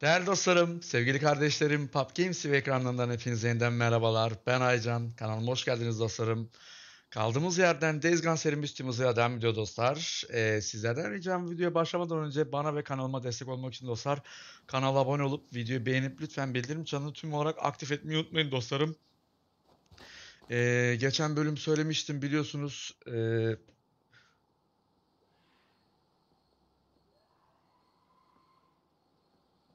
Değerli dostlarım, sevgili kardeşlerim, Pub Games TV ekranlarından hepinize yeniden merhabalar. Ben Aycan, kanalıma hoş geldiniz dostlarım. Kaldığımız yerden Days Gone serimiz tüm hızıyla devam ediyor dostlar. Ee, sizlerden ricam videoya başlamadan önce bana ve kanalıma destek olmak için dostlar kanala abone olup videoyu beğenip lütfen bildirim çanını tüm olarak aktif etmeyi unutmayın dostlarım. Ee, geçen bölüm söylemiştim biliyorsunuz. Ee,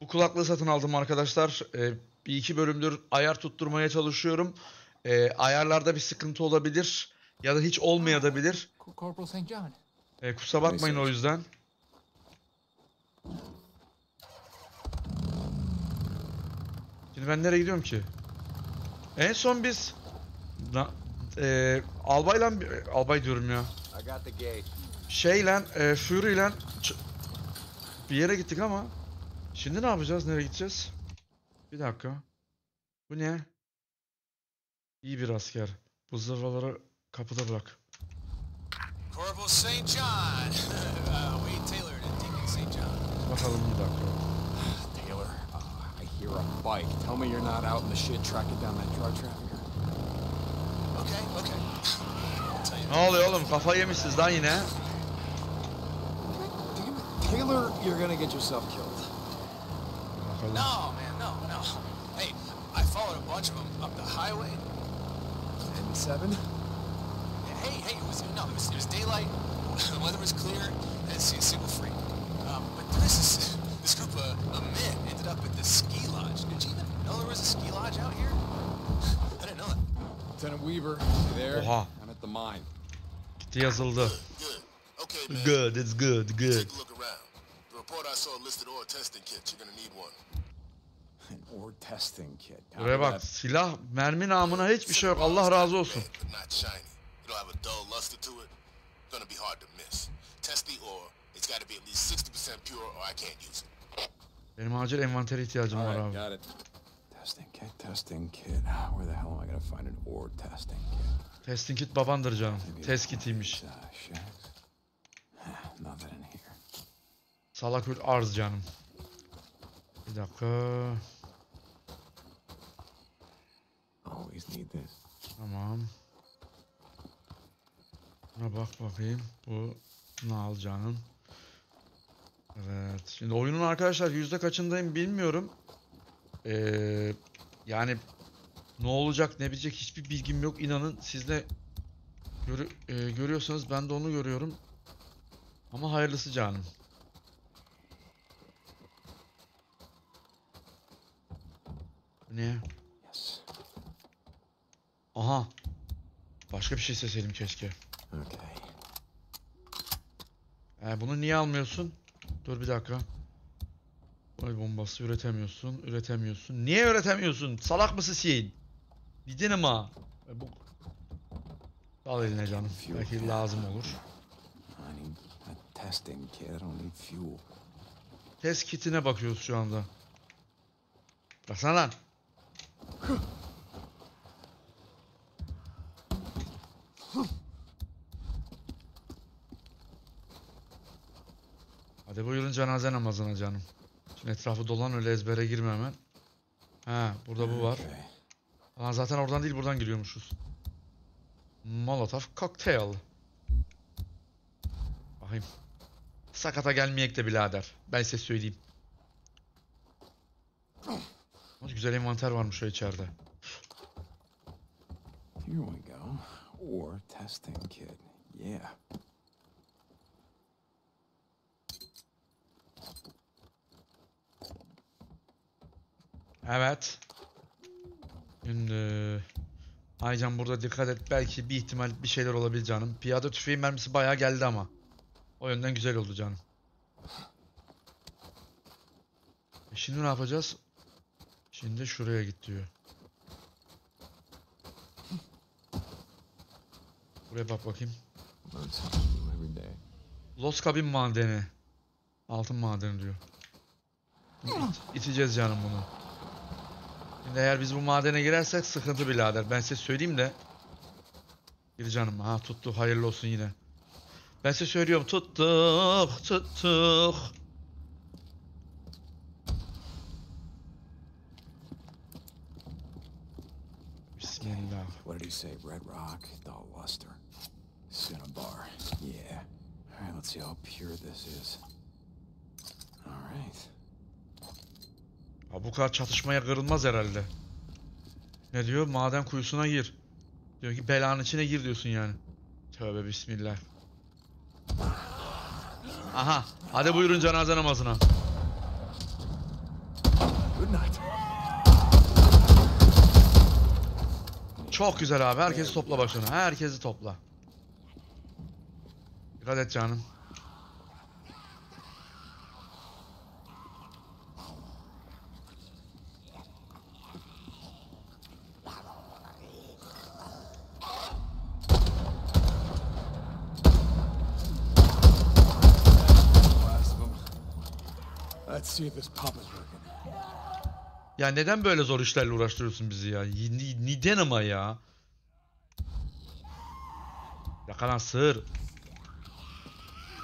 Bu kulaklığı satın aldım arkadaşlar. Ee, bir iki bölümdür ayar tutturmaya çalışıyorum. Ee, ayarlarda bir sıkıntı olabilir ya da hiç olmayabilir. Co- Corporal St. John. Ee, kusura bakmayın o yüzden. Şimdi ben nereye gidiyorum ki? En son biz Na, e, albayla albay diyorum ya. Şeyle e, Fury'le bir yere gittik ama şimdi ne yapacağız? Nereye gideceğiz? Bir dakika. Bu ne? İyi bir asker. Bu zırvaları kapıda bırak. Corporal St. John. Wade Taylor and Deacon St. John. Bakalım bir dakika. Taylor, uh, I hear a bike. Tell me you're not out in the shit tracking down that drug trafficker. Okay, okay. Ne oluyor oğlum? Kafayı yemişsiniz lan yine. Taylor, you're gonna get yourself killed. Bakalım. No, man, no, no. Hey, I followed a bunch of them up the highway. And seven? Hey, hey, it was no, it was, it was daylight. The weather was clear, and it's single free. Um, but there's this this group of, of men ended up at the ski lodge. Did you even know there was a ski lodge out here? I didn't know that. Lieutenant Weaver, you there? Oha. I'm at the mine. Gitti yazıldı. Good. Okay, man. Good, it's good, good. Take a look around. The report I saw listed oil testing kits. You're gonna need one. Buraya bak. Silah, mermi namına hiçbir şey yok. Allah razı olsun. Red, but not shiny. It'll have a dull luster to it. Gonna be hard to miss. Test the ore. It's got to be at least 60% pure, or I can't use it. Benim acil envantere ihtiyacım var abi. Testing kit, testing kit. Where the hell am I gonna find an ore testing kit? Testing kit babandır canım. Test kitiymiş. here. Salakül arz canım. Bir dakika. Always need this. Tamam. Buna bak bakayım. Bu ne al canım. Evet. Şimdi oyunun arkadaşlar yüzde kaçındayım bilmiyorum. Ee, yani ne olacak ne bitecek hiçbir bilgim yok. İnanın siz de görü- e, görüyorsanız ben de onu görüyorum. Ama hayırlısı canım. Ne? Aha. Başka bir şey sesledim keşke. Okay. Ee, bunu niye almıyorsun? Dur bir dakika. Oy bombası üretemiyorsun. Üretemiyorsun. Niye üretemiyorsun? Salak mısın sen? Gidin ama. E, bu... Al eline canım. Belki lazım olur. I need a testing kit. I don't need fuel. Test kitine bakıyoruz şu anda. Baksana lan. Hadi buyurun cenaze namazına canım. Şimdi etrafı dolan öyle ezbere girme hemen. Ha burada bu var. Aa, zaten oradan değil buradan giriyormuşuz. Molotov kokteyl. Bakayım. Sakata gelmeyek de birader. Ben size söyleyeyim. Ama Güzel envanter varmış o içeride. Here we go. Ore testing kit. Yeah. Evet. Şimdi Aycan burada dikkat et. Belki bir ihtimal bir şeyler olabilir canım. Piyade tüfeği mermisi bayağı geldi ama. O yönden güzel oldu canım. E şimdi ne yapacağız? Şimdi şuraya git diyor. Buraya bak bakayım. Los Cabin madeni. Altın madeni diyor. İt- canım bunu. Şimdi eğer biz bu madene girersek sıkıntı birader. Ben size söyleyeyim de. Gir canım. Ha tuttu. Hayırlı olsun yine. Ben size söylüyorum. Tuttuk. Tuttuk. Bismillah. What did he say? Red Rock, dull. Cinnabar. Yeah. Alright, let's see how pure this is. Alright. Ha, bu kadar çatışmaya kırılmaz herhalde. Ne diyor? Maden kuyusuna gir. Diyor ki belanın içine gir diyorsun yani. Tövbe bismillah. Aha. Hadi buyurun cenaze namazına. Çok güzel abi. Herkesi topla başına. Herkesi topla. Dikkat et canım. Last of them. Let's see if this pump is working. Ya neden böyle zor işlerle uğraştırıyorsun bizi ya? Neden ama ya? Yakalan sığır.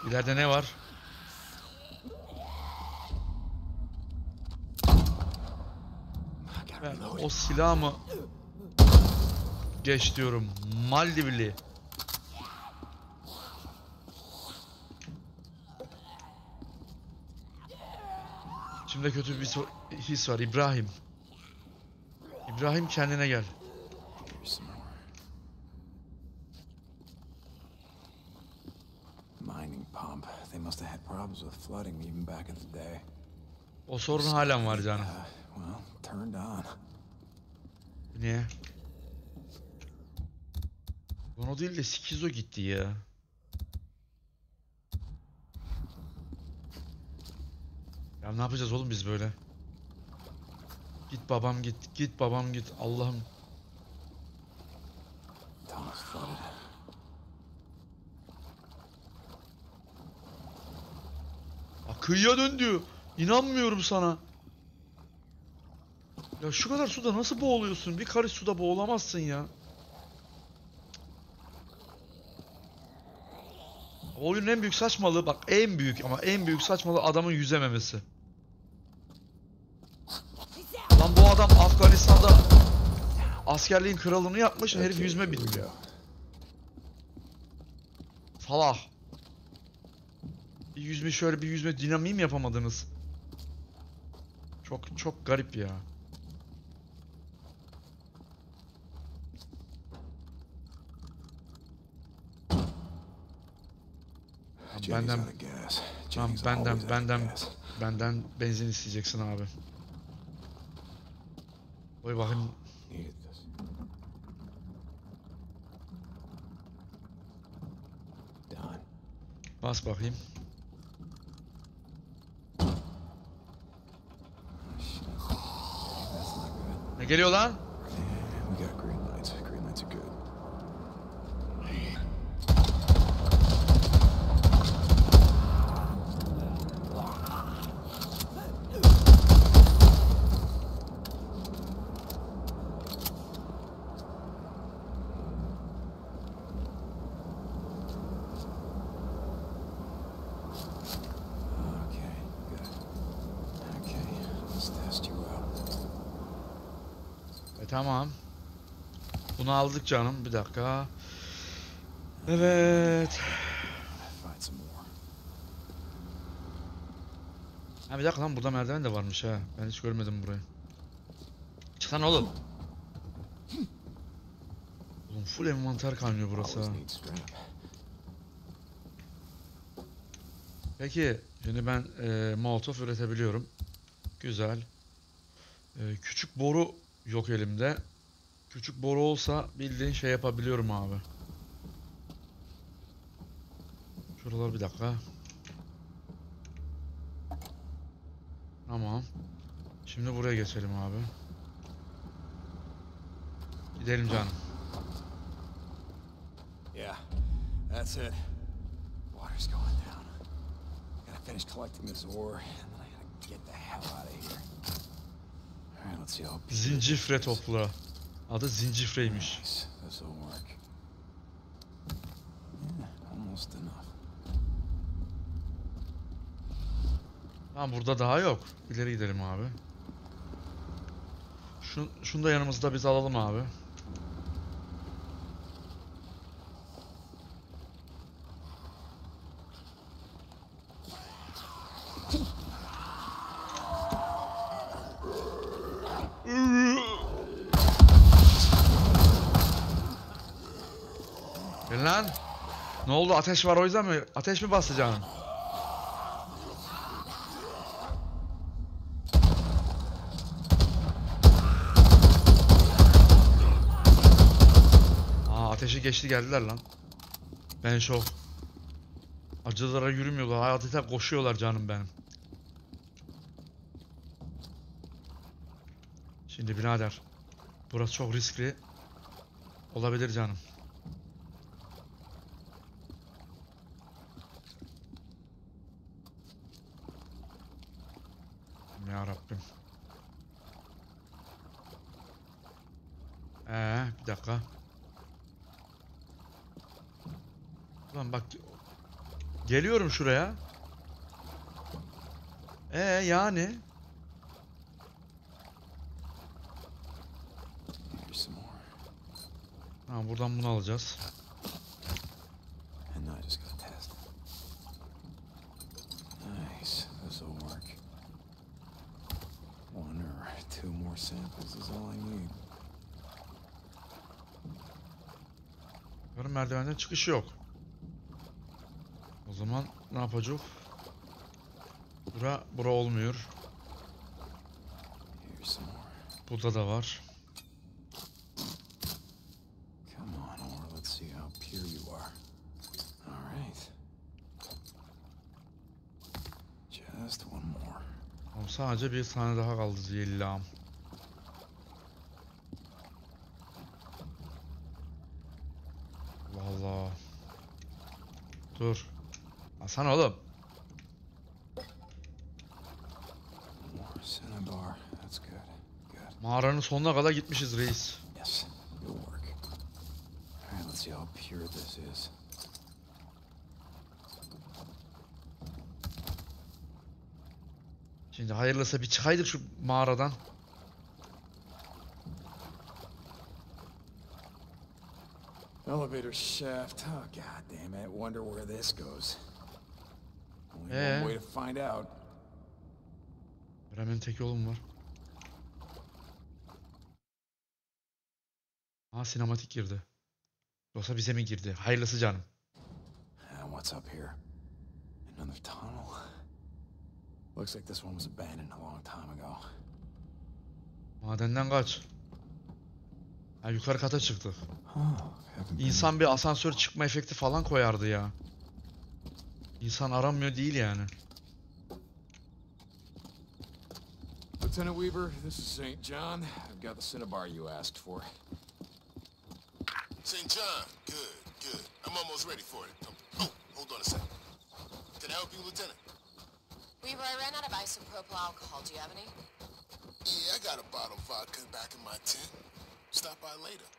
İleride ne var? Ben o silah mı geç diyorum. Maldivli. İçimde kötü bir so- his var İbrahim. İbrahim kendine gel. Mining pump. They must have had problems with flooding even back in the day. O sorun halen var canım. Well, turned on. Niye? O değil de Skizo gitti ya. Ya ne yapacağız oğlum biz böyle? Git babam git, git babam git. Allah'ım. Kıyıya dön diyor. İnanmıyorum sana. Ya şu kadar suda nasıl boğuluyorsun? Bir karış suda boğulamazsın ya. Oyunun en büyük saçmalığı bak en büyük ama en büyük saçmalığı adamın yüzememesi. Lan bu adam Afganistan'da askerliğin kralını yapmış herif yüzme bilmiyor. go. Salah. Bir yüzme şöyle bir yüzme dinamiği mi yapamadınız? Çok çok garip ya. Benden tamam benden benden benden benzin isteyeceksin abi. Oy bakayım bas bakayım. Good. Ne geliyor lan? We got green lights. Green lights are good. Okay, good. Okay, let's test you out. E tamam. Aldık canım. Bir dakika. Evet. Ha bir dakika lan burada merdiven de varmış ha. Ben hiç görmedim burayı. Çıksana oğlum. Oğlum full envanter kaynıyor burası ha. Peki şimdi ben e, molotof üretebiliyorum. Güzel. E, küçük boru yok elimde. Küçük boru olsa bildiğin şey yapabiliyorum abi. Şuralar bir dakika. Tamam. Şimdi buraya geçelim abi. Gidelim canım. Yeah, that's it. Water's going down. Gotta finish collecting this ore, and then I gotta get the hell out of here. Alright, let's see how Zincifre this is. topla. Adı zincifreymiş. Tamam burada daha yok. İleri gidelim abi. Şu, şunu da yanımızda biz alalım abi. Gel lan. Ne oldu? Ateş var o yüzden mi? Ateş mi basacaksın? Aa ateşi geçti geldiler lan. Ben şok. Acılara yürümüyorlar. Adeta koşuyorlar canım benim. Şimdi birader. Burası çok riskli. Olabilir canım. Ya Rabbim. Ee, bir dakika. Ulan bak geliyorum şuraya. Ee yani ha, buradan bunu alacağız. And now I just gotta test. Nice. This'll work. One or two more samples is all I need. Yukarı merdivenden çıkış yok. O zaman ne yapacak? Bura, bura olmuyor. Burada da var. Come on, or let's see how pure you are. All right. Just one more. Ama sadece bir tane daha kaldı zillam. Allah Allah. Dur. Hasan oğlum. Mağaranın sonuna kadar gitmişiz reis. Yes, work. All right, let's see how pure this is. Şimdi hayırlısı bir çıkaydık şu mağaradan. Elevator shaft. Oh, god damn it. Wonder where this goes. Only Eh. one way to find out. Hemen tek yolum var. Ha sinematik girdi. Yoksa bize mi girdi? Hayırlısı canım. And what's up here? Another tunnel? Looks like this one was abandoned a long time ago. Madenden kaç. Ha yukarı kata çıktık. İnsan bir asansör çıkma efekti falan koyardı ya. İnsan aramıyor değil yani. Lieutenant Weaver, this is St. John. I've got the cinnabar you asked for. St. John, good, good. I'm almost ready for it. Oh, oh, hold on a second. Can I help you, Lieutenant? Weaver, I ran out of isopropyl alcohol. Do you have any? Yeah, I got a bottle of vodka back in my tent. Stop by later.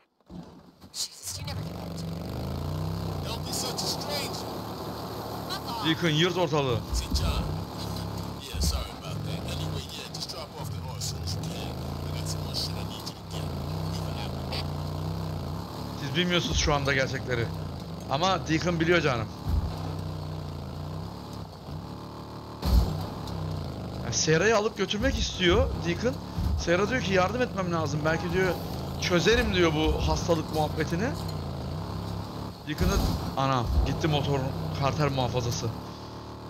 Jesus, you never to me. Don't be such a stranger. Fuck off. Yıkın yırt ortalığı. St. John. yeah, sorry about that. Anyway, yeah, just drop off the horse as soon as you can. I got some more shit I need you to get. Leave it out. Siz bilmiyorsunuz şu anda gerçekleri. Ama Deacon biliyor canım. Yani Sera'yı alıp götürmek istiyor Deacon. Sera diyor ki yardım etmem lazım. Belki diyor çözerim diyor bu hastalık muhabbetini. Deacon da ana gitti motor karter muhafazası.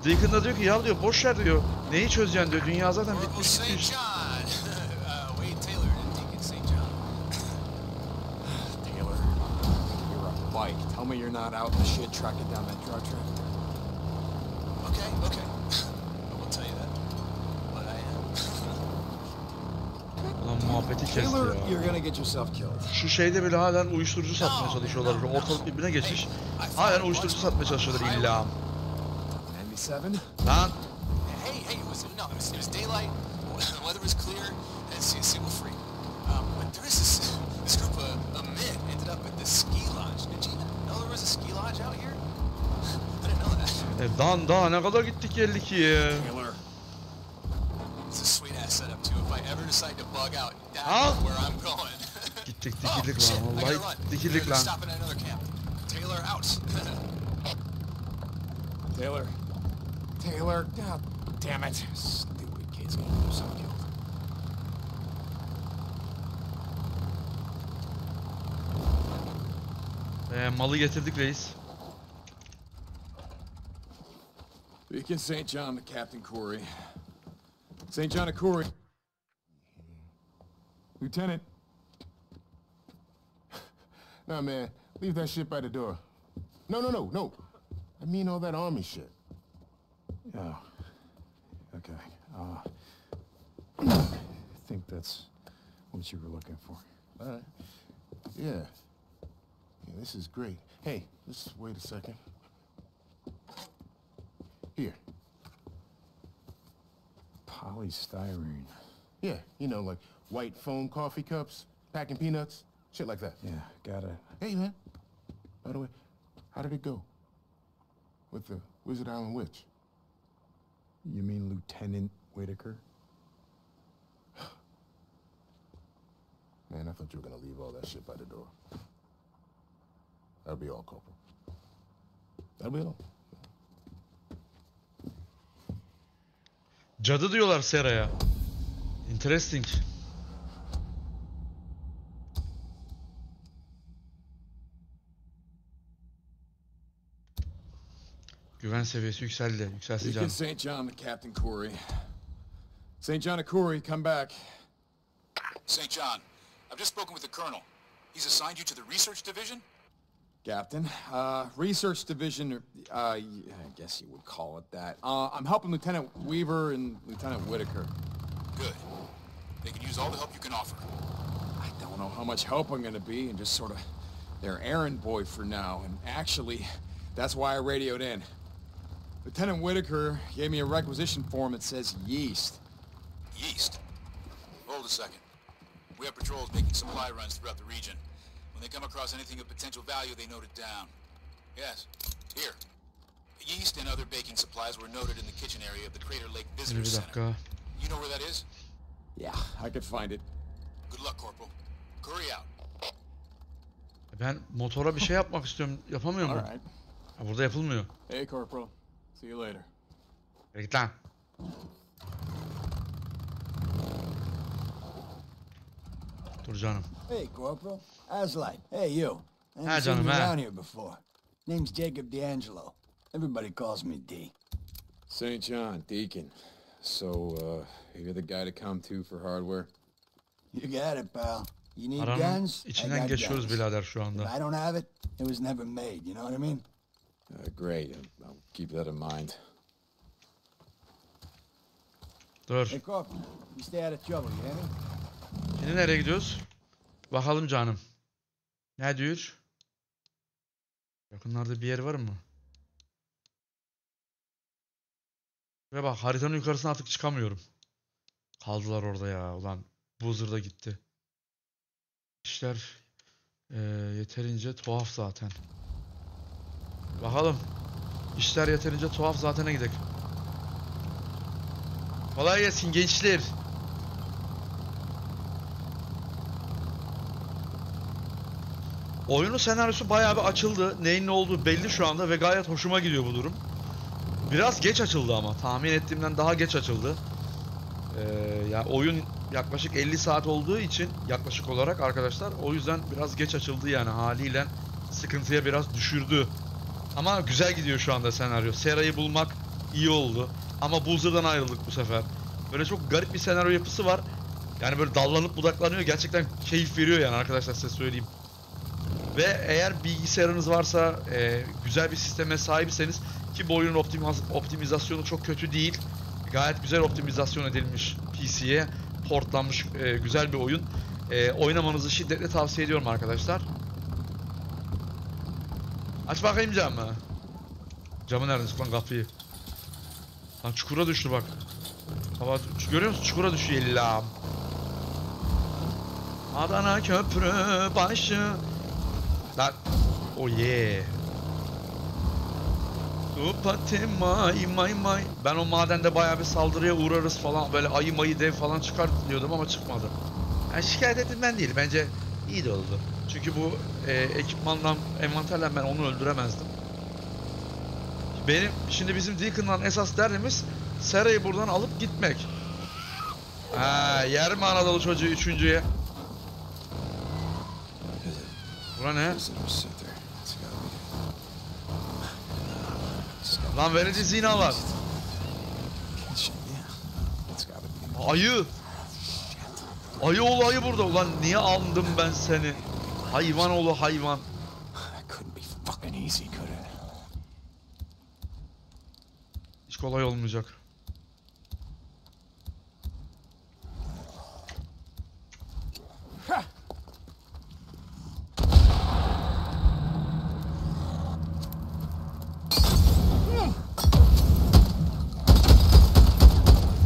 Deacon da diyor ki ya diyor boş ver diyor. Neyi çözeceksin diyor. Dünya zaten bitmiş gitmiş. Uh. Tell me you're not out in the shit tracking down that drug trafficker. Okay, okay. I will tell you that. But I am. Ulan ya. Şu şeyde bile halen uyuşturucu satmaya çalışıyorlar. Ortalık birbirine geçmiş. Halen uyuşturucu satmaya çalışıyorlar illa. 97? Lan Hey, hey, it was no, it was, it was daylight. The weather was clear, and se- single free. Um, but there is this this group of, of men ended up at this ski lodge. Did you know there was a ski lodge out here? I didn't know that. e, dan daha ne kadar gittik geldik ki. Taylor. It's a sweet ass setup too. If I ever decide to bug out, going. Gittik oh, dikildik shit, lan. Vallahi dikildik lan. stopping at another camp. Taylor out. Taylor. Taylor. God damn it. Stupid kid's gonna himself killed. Ee, malı getirdik reis. Beacon St. John to Captain Corey. St. John to Corey. Lieutenant. Nah, man, leave that shit by the door. No, no, no, no. I mean all that army shit. Yeah. Okay. Uh, I think that's what you were looking for. All right. Yeah. Yeah, this is great. Hey, just wait a second. Here. Polystyrene. Yeah, you know, like white foam coffee cups, packing peanuts, shit like that. Yeah, got it. Hey, man. By the way, how did it go? With the Wizard Island Witch? You mean Lieutenant Whitaker? Man, I thought you were gonna leave all that shit by the door. That'll be all, Corporal. That'll be all. Cadı diyorlar Sera'ya. Interesting. Güven seviyesi yükseldi. Yükselsin Beacon canım. St. John to Captain Corey. St. John to Corey, come back. St. John, I've just spoken with the Colonel. He's assigned you to the research division? Captain, uh, research division, or, uh, y- I guess you would call it that. Uh, I'm helping Lieutenant Weaver and Lieutenant Whitaker. Good. They can use all the help you can offer. I don't know how much help I'm gonna be and just sort of their errand boy for now. And actually, that's why I radioed in. Lieutenant Whitaker gave me a requisition form that says yeast. Yeast. Hold a second. We have patrols making supply runs throughout the region. When they come across anything of potential value, they note it down. Yes. Here. Yeast and other baking supplies were noted in the kitchen area of the Crater Lake Dur Visitor Center. dakika. You know where that is? Yeah, I could find it. Good luck, Corporal. Curry out. Ben motora bir şey yapmak istiyorum. Yapamıyor All muyum? right. Ha, burada yapılmıyor. Hey, Corporal. See you later. Yürü Git lan. Dur canım. Hey, Corporal. How's life? Hey, you. I haven't Hi, seen you around here before. Name's Jacob D'Angelo. Everybody calls me D. St. John, Deacon. So, uh, you're the guy to come to for hardware? You got it, pal. You need Aranın guns? I içinden got geçiyoruz guns. birader şu If. I don't have it, it was never made. You know what I mean? Uh, great. I'll, keep that in mind. Dur. Hey, Corporal, you stay out of trouble, you hear me? Şimdi nereye gidiyoruz? Bakalım canım. Ne diyor? Yakınlarda bir yer var mı? Ve bak haritanın yukarısına artık çıkamıyorum. Kaldılar orada ya. Ulan Buzzer da gitti. İşler eee, yeterince tuhaf zaten. Bakalım. İşler yeterince tuhaf zaten gidelim. Kolay gelsin gençler. Oyunun senaryosu bayağı bir açıldı. Neyin ne olduğu belli şu anda ve gayet hoşuma gidiyor bu durum. Biraz geç açıldı ama tahmin ettiğimden daha geç açıldı. Ee, ya oyun yaklaşık 50 saat olduğu için yaklaşık olarak arkadaşlar o yüzden biraz geç açıldı yani haliyle sıkıntıya biraz düşürdü. Ama güzel gidiyor şu anda senaryo. Sera'yı bulmak iyi oldu. Ama Buzzer'dan ayrıldık bu sefer. Böyle çok garip bir senaryo yapısı var. Yani böyle dallanıp budaklanıyor. Gerçekten keyif veriyor yani arkadaşlar size söyleyeyim. Ve eğer bilgisayarınız varsa, e, güzel bir sisteme sahipseniz ki bu oyunun optimaz- optimizasyonu çok kötü değil. Gayet güzel optimizasyon edilmiş PC'ye portlanmış e, güzel bir oyun. E, oynamanızı şiddetle tavsiye ediyorum arkadaşlar. Aç bakayım camı. Camı nerede lan kapıyı? Lan çukura düştü bak. Hava görüyor musun? Çukura düşüyor illa. Adana köprü başı. Lan. Oh yeah. Upati may may may. Ben o madende bayağı bir saldırıya uğrarız falan. Böyle ayı mayı dev falan çıkar diyordum ama çıkmadı. Yani şikayet ettim ben değil. Bence iyi de oldu. Çünkü bu e, ekipmanla, envanterle ben onu öldüremezdim. Benim, şimdi bizim Deacon'dan esas derdimiz Sera'yı buradan alıp gitmek. Ha, yer mi Anadolu çocuğu üçüncüye? Bura ne? Lan verici zinalar. Ayı. Ayı olayı burada. Ulan niye andım ben seni? Hayvan oğlu hayvan. Hiç kolay olmayacak.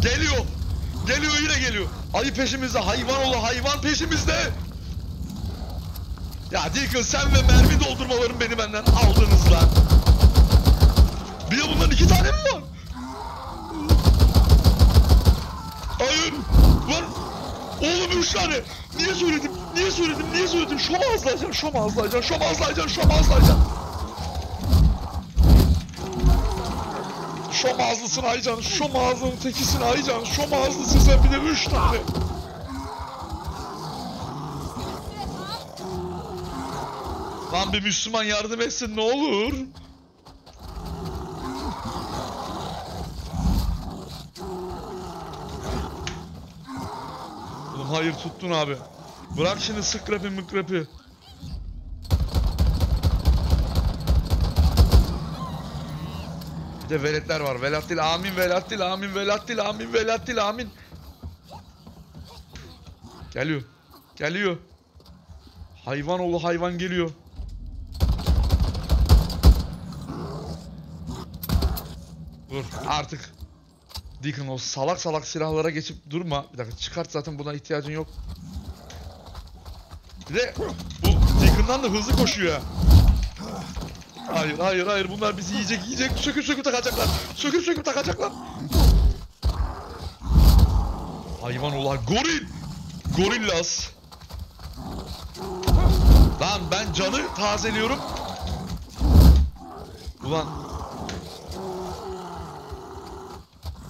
Geliyor. Geliyor yine geliyor. Ayı peşimizde. Hayvan oğlu hayvan peşimizde. Ya Deacon sen ve mermi doldurmaların beni benden aldınız lan. Bir de bunların iki tane mi var? Hayır. Var. Oğlum üç tane. Niye söyledim? Niye söyledim? Niye söyledim? Şom ağızlayacaksın, şom ağızlayacaksın, şom ağızlayacaksın, şom ağızlayacaksın. Şom ağızlısın Aycan, şom ağızlının tekisin Aycan, şom ağızlısın sen bir de üç tane. Lan bir Müslüman yardım etsin ne olur. Oğlum hayır tuttun abi. Bırak şimdi sıkrapi mıkrapi. Bir de veletler var. Velattil amin, velattil amin, velattil amin, velattil amin. Geliyor. Geliyor. Hayvan oğlu hayvan geliyor. Dur artık. Deacon o salak salak silahlara geçip durma. Bir dakika çıkart zaten buna ihtiyacın yok. Bir de bu Deacon'dan da hızlı koşuyor ya. Hayır hayır hayır bunlar bizi yiyecek yiyecek söküp söküp takacaklar. Söküp söküp takacaklar. Hayvan ola goril. Gorillas. Lan ben canı tazeliyorum. Ulan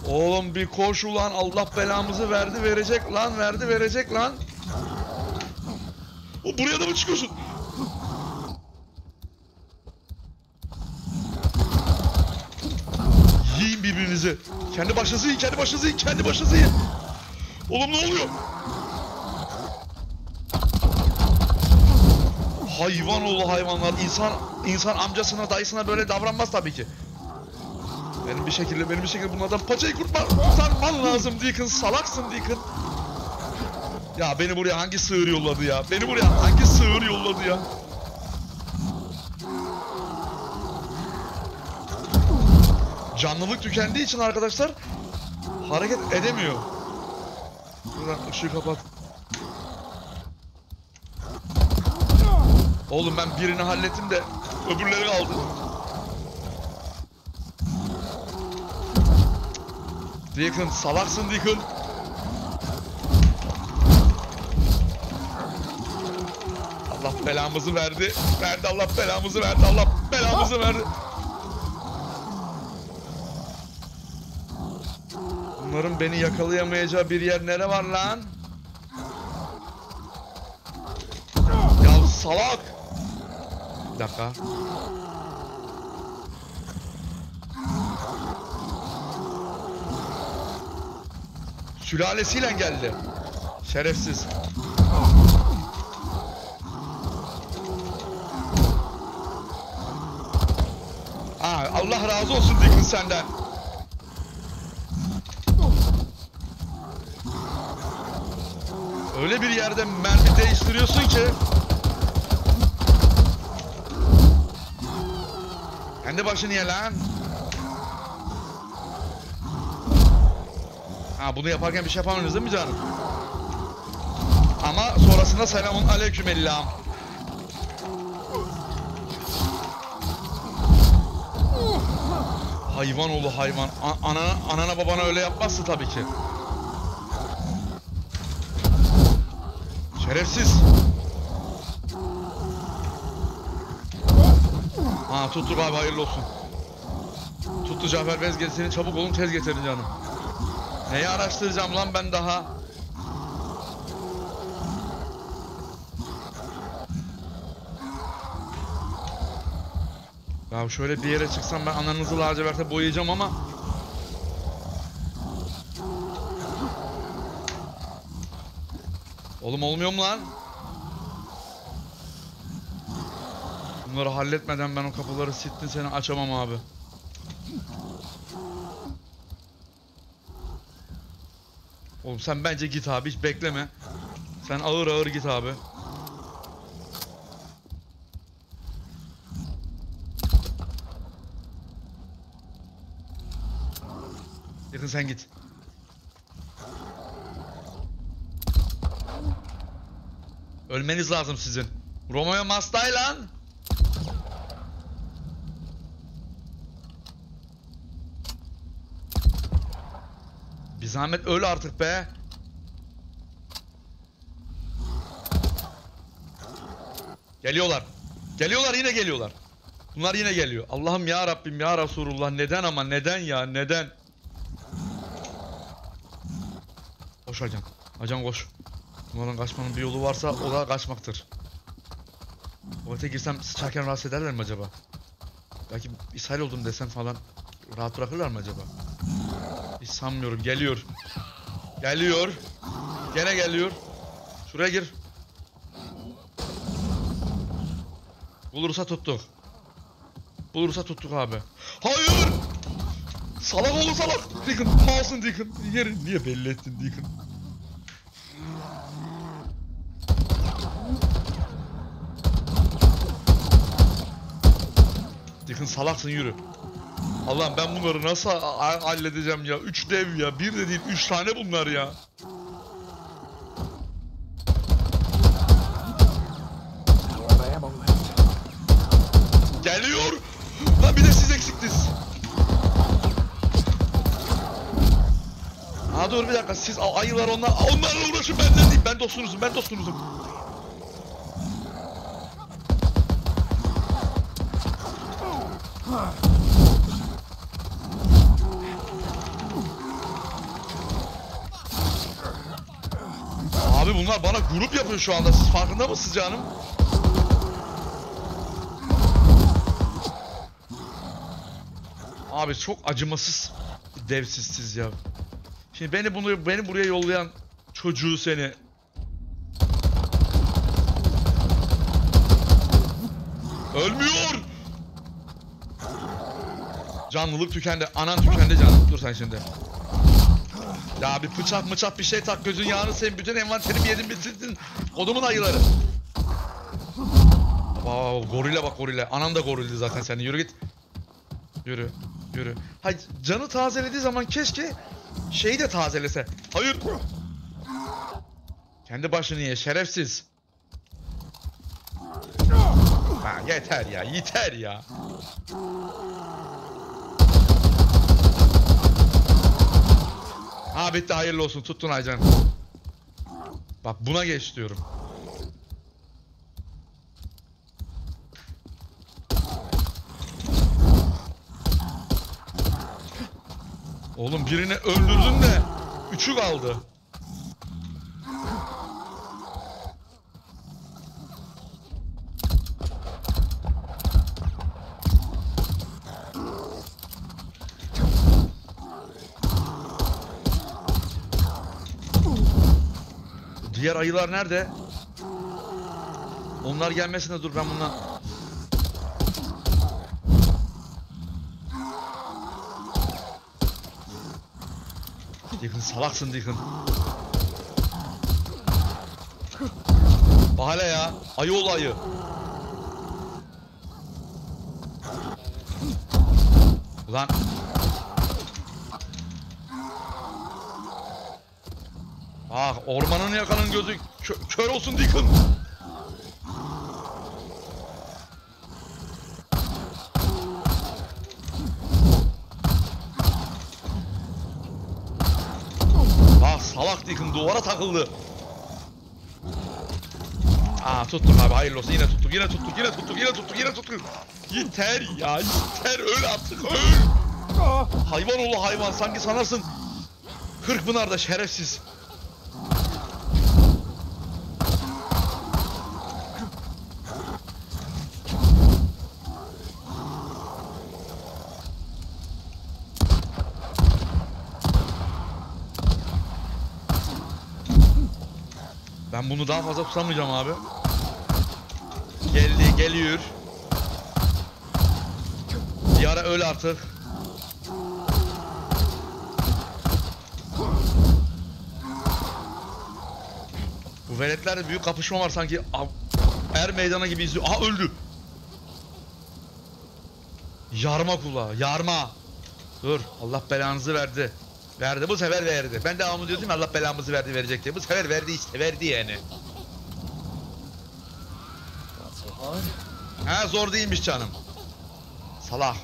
Oğlum bir koş ulan Allah belamızı verdi verecek lan verdi verecek lan. O buraya da mı çıkıyorsun? Yiyin birbirinizi. Kendi başınızı yiyin, kendi başınızı yiyin, kendi başınızı yiyin. Oğlum ne oluyor? Hayvan oğlu hayvanlar. İnsan insan amcasına, dayısına böyle davranmaz tabii ki. Benim bir şekilde, benim bir şekilde bunlardan paçayı kurtar, kurtarman lazım Deacon. Salaksın Deacon. Ya beni buraya hangi sığır yolladı ya? Beni buraya hangi sığır yolladı ya? Canlılık tükendiği için arkadaşlar hareket edemiyor. Buradan ışığı kapat. Oğlum ben birini hallettim de öbürleri kaldı. Deacon salaksın Deacon. Allah belamızı verdi. Verdi Allah belamızı verdi. Allah belamızı verdi. Bunların beni yakalayamayacağı bir yer nere var lan? Ya salak. Bir dakika. Sülalesiyle geldi. Şerefsiz. Aa, Allah razı olsun Deacon senden. Öyle bir yerde mermi değiştiriyorsun ki. Kendi başını ye lan. Ha bunu yaparken bir şey yapamadınız değil mi canım? Ama sonrasında selamun aleyküm ellam. Hayvan oğlu hayvan. A- anana, babana öyle yapmazsın tabii ki. Şerefsiz. Ha tuttu galiba hayırlı olsun. Tuttu Cafer Bez seni çabuk olun tez getirin canım. Neyi araştıracağım lan ben daha? Ya şöyle bir yere çıksam ben ananızı laciverte boyayacağım ama Oğlum olmuyor mu lan? Bunları halletmeden ben o kapıları sittin seni açamam abi. Oğlum sen bence git abi hiç bekleme. Sen ağır ağır git abi. Yakın sen git. Ölmeniz lazım sizin. Romeo Mastay lan. Zahmet öl artık be. Geliyorlar. Geliyorlar yine geliyorlar. Bunlar yine geliyor. Allah'ım ya Rabbim ya Resulullah neden ama neden ya neden? Koş Acan. Acan koş. Bunların kaçmanın bir yolu varsa o da kaçmaktır. Tuvalete girsem sıçarken rahatsız ederler mi acaba? Belki ishal oldum desem falan rahat bırakırlar mı acaba? Hiç sanmıyorum. Geliyor. Geliyor. Gene geliyor. Şuraya gir. Bulursa tuttuk. Bulursa tuttuk abi. Hayır! Salak oğlu salak! Deacon, mouse'un Deacon. Yeri niye belli ettin Deacon? Deacon salaksın yürü. Allah'ım ben bunları nasıl ha- halledeceğim ya? Üç dev ya. Bir de değil, üç tane bunlar ya. Geliyor. Lan bir de siz eksiktiniz. Ha dur bir dakika siz ayılar onlar onlarla uğraşın benden değil ben dostunuzum ben dostunuzum. Abi bunlar bana grup yapıyor şu anda siz farkında mısınız canım? Abi çok acımasız devsiz siz ya. Şimdi beni bunu beni buraya yollayan çocuğu seni Ölmüyor. Canlılık tükendi. Anan tükendi canım. Dur sen şimdi. Ya bir bıçak mıçak bir şey tak gözün yağını seveyim. Bütün envanterimi yedin bitirdin. Kodumun ayıları. Wow, gorile bak gorile. Anan da gorildi zaten senin. Yürü git. Yürü. Yürü. Hay canı tazelediği zaman keşke şeyi de tazelese. Hayır. Kendi başını ye şerefsiz. Ha yeter ya yeter ya. Ha bitti hayırlı olsun tuttun Aycan. Bak buna geç diyorum. Oğlum birini öldürdün de üçü kaldı. Diğer ayılar nerede? Onlar gelmesine dur ben bundan. Deacon salaksın Deacon. Bak hele ya. Ayı ol ayı. Ulan. Ah ormanın yakanın gözü kö- kör olsun Deacon. Ah salak Deacon duvara takıldı. Aa tuttuk abi hayırlı olsun yine tuttuk yine tuttuk yine tuttuk yine tuttuk yine tuttuk. Yeter ya yeter öl artık öl. Hayvan oğlu hayvan sanki sanarsın. Hırkpınar'da şerefsiz. Ben bunu daha fazla tutamayacağım abi. Geldi, geliyor. Bir ara öl artık. Bu veletlerde büyük kapışma var sanki. Er meydana gibi izliyor. Aha öldü. Yarma kulağı, yarma. Dur, Allah belanızı verdi. Verdi, bu sefer verdi. Ben devamlı diyordum ya, Allah belamızı verdi, verecek diye. Bu sefer verdi işte, verdi yani. Ha zor değilmiş canım. Salak.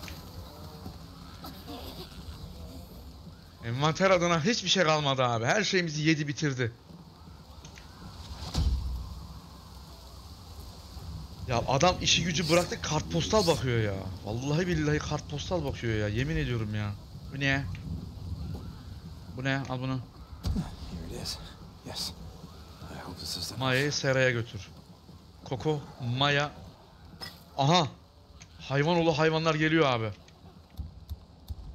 Envanter adına hiçbir şey kalmadı abi. Her şeyimizi yedi bitirdi. Ya adam işi gücü bıraktı kartpostal bakıyor ya. Vallahi billahi kartpostal bakıyor ya. Yemin ediyorum ya. Bu ne? Bu ne? Al bunu. Maya'yı seraya götür. Koko, Maya. Aha. Hayvan oğlu hayvanlar geliyor abi.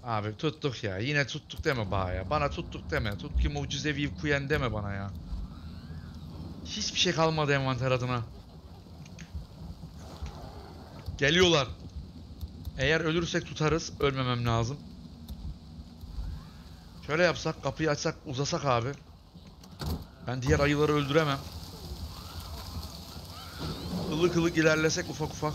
Abi tuttuk ya. Yine tuttuk deme bana ya. Bana tuttuk deme. Tut ki mucizevi kuyen deme bana ya. Hiçbir şey kalmadı envanter adına. Geliyorlar. Eğer ölürsek tutarız. Ölmemem lazım. Şöyle yapsak, kapıyı açsak, uzasak abi. Ben diğer ayıları öldüremem. Ilık ılık ilerlesek ufak ufak.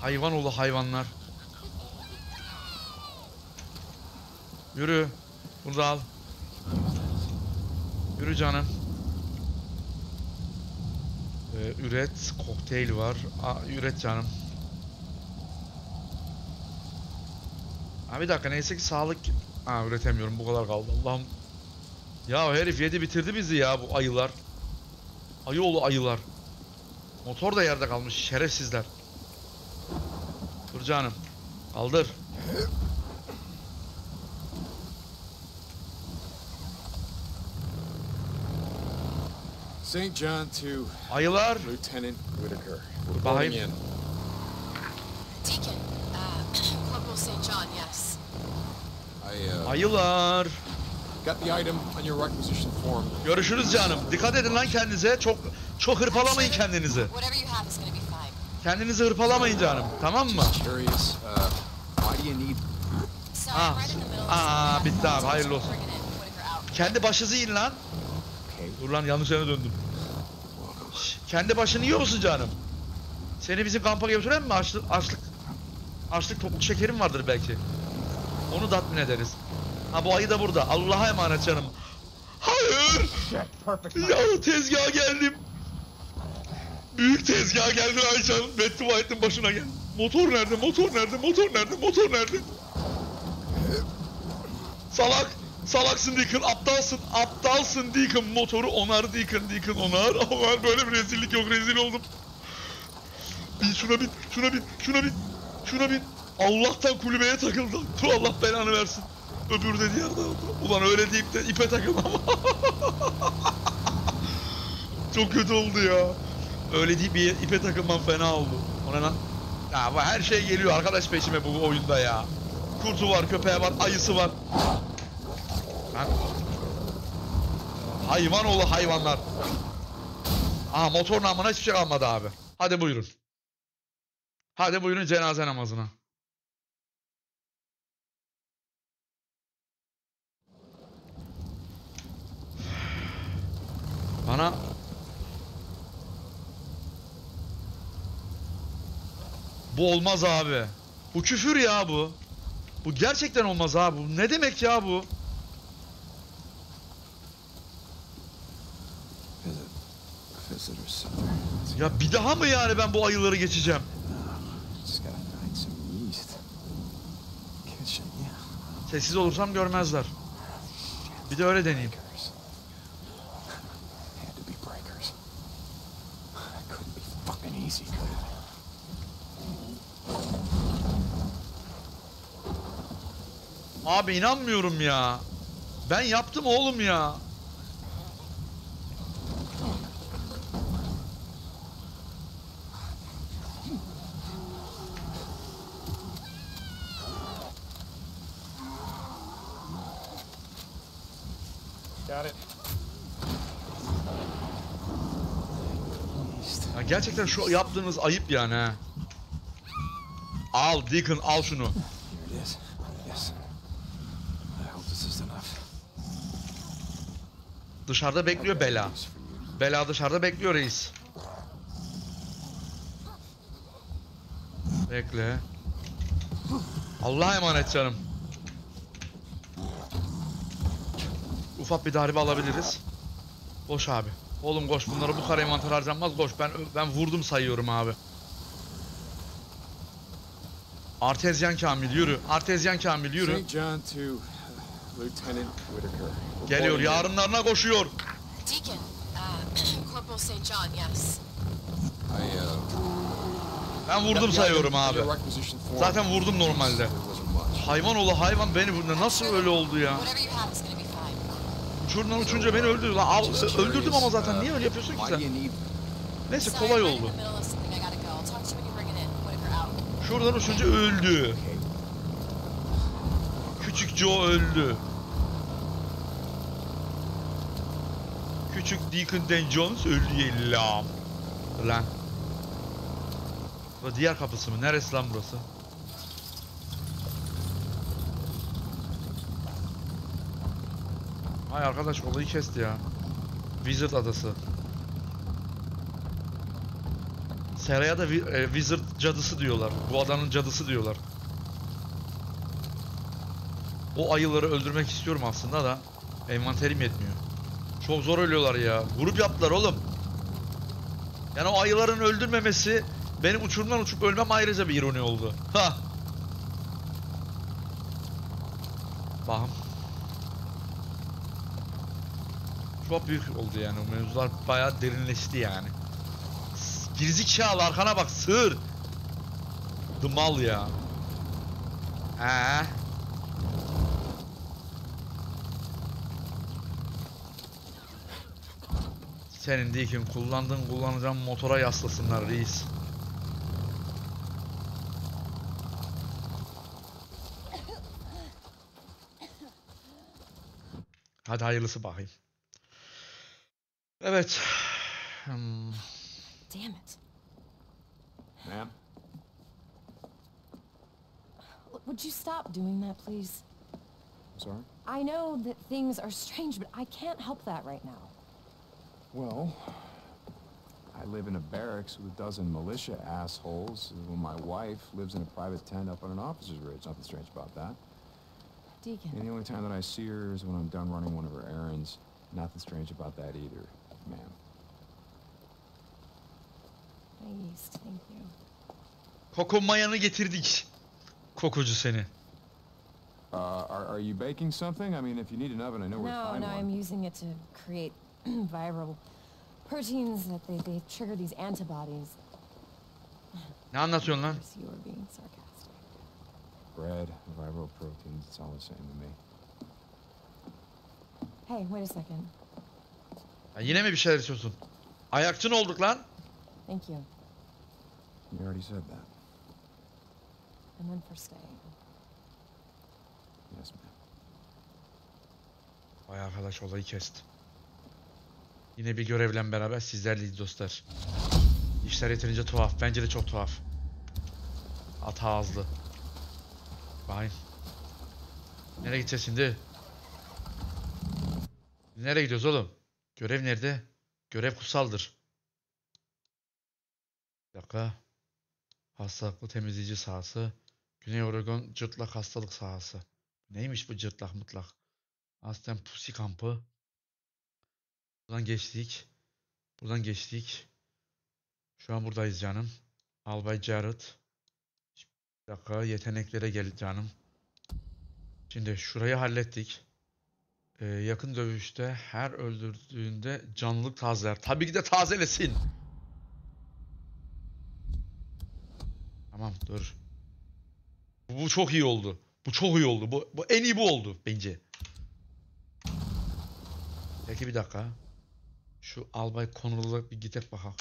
Hayvan oğlu hayvanlar. Yürü. Bunu da al. Yürü canım. Ee, üret. Kokteyl var. Aa, üret canım. Ha bir dakika neyse ki sağlık... Ha üretemiyorum bu kadar kaldı Allah'ım. Ya herif yedi bitirdi bizi ya bu ayılar. Ayıoğlu ayılar. Motor da yerde kalmış şerefsizler. Dur canım. Kaldır. St. John to Ayılar. Lieutenant Whitaker. İn. Deacon, uh, Corporal St. John, yes. I uh, Ayılar. got the item on your requisition form. Görüşürüz canım. Dikkat edin lan kendinize. Çok çok hırpalamayın kendinizi. Whatever you have is gonna be fine. Kendinizi hırpalamayın canım. Tamam mı? Curious, uh, why do you need... So Ah. I'm right in the middle of Ah, bitti abi, hayırlı olsun. Kendi başınızı yiyin lan. Dur lan yanlış yere döndüm. Kendi başını yiyor musun canım? Seni bizim kampa götüren mi? Açlık, açlık, açlık tokluk şekerim vardır belki. Onu tatmin ederiz. Ha bu ayı da burada. Allah'a emanet canım. Hayır! Ya tezgaha geldim. Büyük tezgaha geldin Aycan. Betty White'ın başına gel. Motor nerede? Motor nerede? Motor nerede? Motor nerede? Salak! Salaksın Deacon, aptalsın, aptalsın Deacon. Motoru onar Deacon, Deacon onar. Onar böyle bir rezillik yok, rezil oldum. Bin şuna bin, şuna bin, şuna bin, şuna bin. Allah'tan kulübeye takıldı. Tu Allah belanı versin. Öbürü de diğer tarafta. Ulan öyle deyip de ipe takılmam. Çok kötü oldu ya. Öyle deyip bir ipe takılmam fena oldu. O ne lan? Ya her şey geliyor arkadaş peşime bu oyunda ya. Kurtu var, köpeği var, ayısı var. Lan. Hayvan oğlu hayvanlar. Aa motor namına hiçbir şey kalmadı abi. Hadi buyurun. Hadi buyurun cenaze namazına. Bana Bu olmaz abi. Bu küfür ya bu. Bu gerçekten olmaz abi. Bu ne demek ya bu? Ya bir daha mı yani ben bu ayıları geçeceğim? Sessiz olursam görmezler. Bir de öyle deneyeyim. Abi inanmıyorum ya. Ben yaptım oğlum ya. Got it. Ya gerçekten şu yaptığınız ayıp yani ha. Al Deacon al şunu. Dışarıda bekliyor Bela. Bela dışarıda bekliyor reis. Bekle. Allah'a emanet canım. Ufak bir darbe alabiliriz. Koş abi. Oğlum koş bunları bu kadar envanter harcanmaz koş. Ben ben vurdum sayıyorum abi. Artezyen Kamil yürü. Artezyen Kamil yürü. Uh. Geliyor yarınlarına koşuyor. Deacon, uh, Corporal St. John, yes. I, uh, Ben vurdum sayıyorum abi. Zaten vurdum normalde. Hayvan oğlu hayvan beni burada nasıl öyle oldu ya? Whatever you have is gonna be Uçurumdan uçunca beni öldürdü lan. Al, öldürdüm ama zaten niye öyle yapıyorsun ki sen? Neyse kolay oldu. Şuradan uçunca öldü. Küçük Joe öldü. Küçük Deacon Dan Jones öldü yellam. Lan. Diğer kapısı mı? Neresi lan burası? Ay arkadaş olayı kesti ya. Wizard adası. Seraya da e, Wizard cadısı diyorlar. Bu adanın cadısı diyorlar. O ayıları öldürmek istiyorum aslında da envanterim yetmiyor. Çok zor ölüyorlar ya. Grup yaptılar oğlum. Yani o ayıların öldürmemesi benim uçurumdan uçup ölmem ayrıca bir ironi oldu. Ha. Bakın. Çok büyük oldu yani. O mevzular bayağı derinleşti yani. Gerizekalı arkana bak sığır. The mal ya. Ee. Senin ki kullandığın kullanacağın motora yaslasınlar reis. Hadi hayırlısı bakayım. Evet. Hmm. Damn it. Ma'am? Would you stop doing that, please? I'm sorry? I know that things are strange, but I can't help that right now. Well, I live in a barracks with a dozen militia assholes, while my wife lives in a private tent up on an officer's ridge. Nothing strange about that. Deacon, And the only time that I see her is when I'm done running one of her errands. Nothing strange about that either, ma'am. my yeast, thank you. Koko mayanı getirdik. Kokucu seni. Uh, are, are you baking something? I mean, if you need an oven, I know where to No, find no, one. I'm using it to create viral proteins that they, they trigger these antibodies. Ne anlatıyorsun Of lan? course, you were being sarcastic. Bread, viral proteins, it's all the same to me. Hey, wait a second. Ya yine mi bir şeyler içiyorsun? Ayakçı ne olduk lan? Thank you. You already said that. And then for staying. Yes, ma'am. Vay arkadaş olayı kesti. Yine bir görevle beraber sizlerleyiz dostlar. İşler yeterince tuhaf. Bence de çok tuhaf. At ağızlı. Bakayım. Nereye gideceğiz şimdi? Nereye gidiyoruz oğlum? Görev nerede? Görev kutsaldır. Bir dakika. Hastalıklı temizleyici sahası. Güney Oregon cırtlak hastalık sahası. Neymiş bu cırtlak mıtlak? Aslen Pussy kampı. Buradan geçtik. Buradan geçtik. Şu an buradayız canım. Albay Jared. Bir dakika yeteneklere gel canım. Şimdi şurayı hallettik. Ee, yakın dövüşte her öldürdüğünde canlılık tazeler. Tabii ki de tazelesin. Tamam dur. Bu, çok iyi oldu. Bu çok iyi oldu. Bu, bu en iyi bu oldu bence. Peki bir dakika. Şu albay konulu bir gidip bakalım.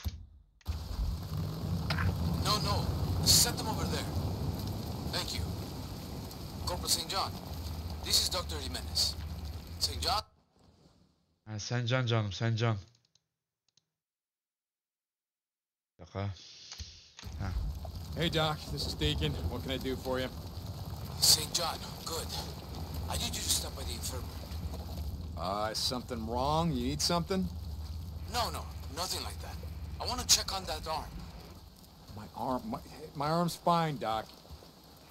No, no. Set them over there. Thank you. Corporal St. John, this is Dr. Jimenez. St. John? Ha, sen can canım sen can. Bir dakika. Hey, Doc. This is Deacon. What can I do for you? St. John, good. I need you to stop by the infirmary. Uh, something wrong? You need something? No, no, nothing like that. I want to check on that arm. My arm... My, my arm's fine, Doc.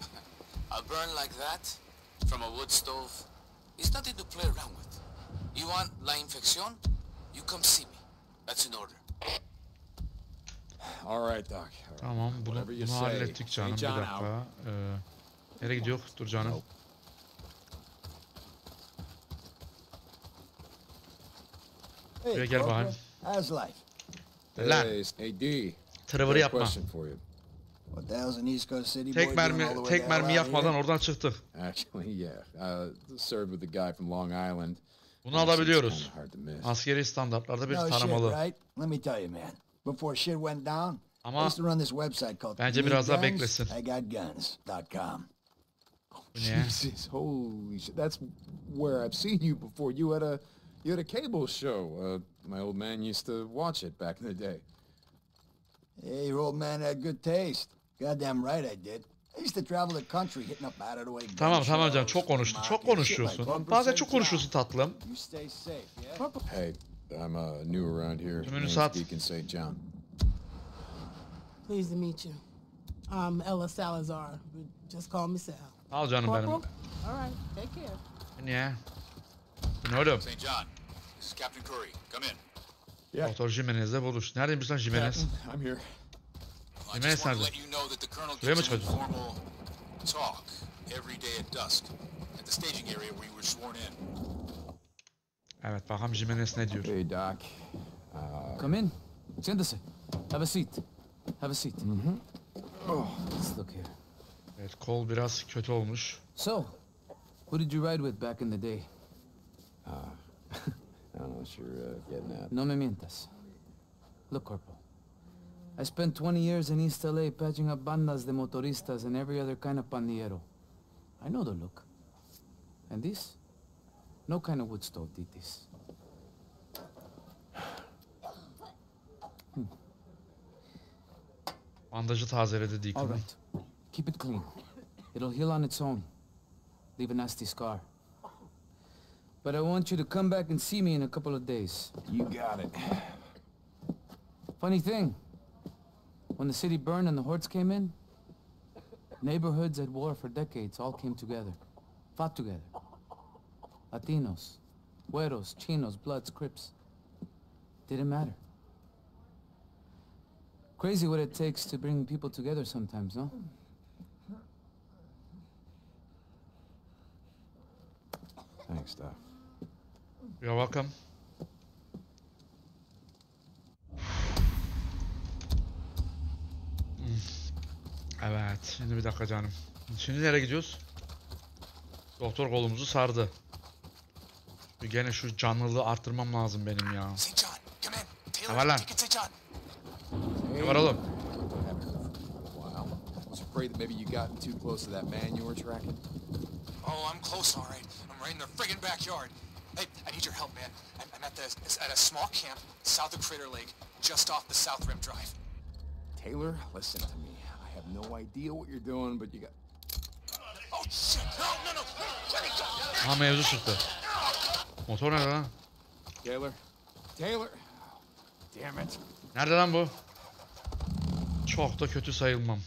A burn like that, from a wood stove, is nothing to play around with. You want la infección? You come see me. That's in order. All right, Doc. All right. Tamam bunu, Whatever you bunu say. hallettik canım. Bir John dakika. Ee, nereye gidiyor? Dur canım. Hey, Buraya gel bakayım. how's life? Lan Hey, a yapma. Tek mermi tek mermi yakmadan oradan çıktık. Actually, yeah. Served with the guy from Long Island. Bunu alabiliyoruz. kinda hard to miss. Askeri standartlarda bir No shit, tanımalı. right? Let me tell you, man. Before shit went down, I Ama used to run this website called Bence biraz daha Guns? beklesin. Jesus, holy shit. That's where I've seen you before. You had a you had a cable show. Uh, my old man used to watch it back in the day. Hey, your old man had good taste. Goddamn right I did. I used to travel the country hitting up out of the way Tamam tamam canım çok konuştun. Çok konuşuyorsun. Bazen çok konuşuyorsun tatlım. You stay safe, yeah? Hey, I'm uh, new around here. Tümünü sat. Deacon St. John. Pleased to meet you. I'm Ella Salazar, just call me Sal. Al canım Corporal? benim. All right, take care. Bu ne? Oğlum? St. John, this is Captain Curry. Come in. Yeah. Doktor Jimenez'le buluş. Neredeymiş lan Jimenez? Captain, I'm here. I Jimenez just want to nerede? let you know that the Colonel Buraya mı gives an informal talk every day at dusk at the staging area where you were sworn in. Evet bakalım Jimenez ne diyor. Hey, Doc. Come in. Siéntese. Have a seat. Have a seat. Mm-hmm. Oh, let's look here. Evet kol biraz kötü olmuş. So, who did you ride with back in the day? I don't know what you're uh, getting at. No me mientas. Look, Corporal. I spent 20 years in East LA patching up bandas de motoristas and every other kind of pandillero. I know the look. And this? No kind of wood stove did this. Hmm. Bandajı tazeledi All Deacon'ın. right. Keep it clean. It'll heal on its own. Leave a nasty scar. But I want you to come back and see me in a couple of days. You got it. Funny thing. When the city burned and the hordes came in, neighborhoods at war for decades all came together. Fought together. Latinos, Güeros, Chinos, Bloods, Crips. Didn't matter. Crazy what it takes to bring people together sometimes, no? Thanks, Doc. You're welcome. Evet. Şimdi bir dakika canım. Şimdi nereye gidiyoruz? Doktor kolumuzu sardı. Bir Gene şu canlılığı arttırmam lazım benim ya. Ne var lan? Ne var oğlum? Haven't heard from you in a while. Was afraid that maybe you got too close to that man you were tracking. Oh, I'm close, all right. I'm right in their friggin' backyard. Hey, I need your help, man. I'm, I'm at the at a small camp south of Crater Lake, just off the South Rim Drive. Taylor, listen to me. No idea what you're doing, but you got... Oh shit! No, no, no! Let me go! Ha mevzu çıktı. Motor nerede lan? Taylor? Taylor? Damn it. Nerede lan bu? Çok da kötü sayılmam.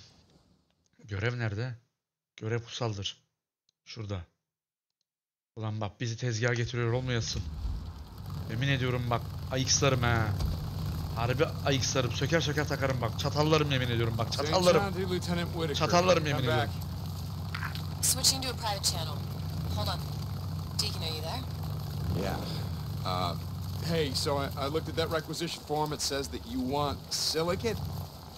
Görev nerede? Görev kutsaldır. Şurada. Ulan bak bizi tezgaha getiriyor olmayasın. Emin ediyorum bak ayıkslarım ha. Harbi ayıkslarım. Söker söker takarım bak. Çatallarım yemin ediyorum bak. St. Çatallarım. John to Lieutenant Whitaker. Çatallarım yemin Come back. ediyorum. Switching to a private channel. Hold on. Deacon, are you there? Yeah. Uh, hey, so I, I looked at that requisition form. It says that you want silicate?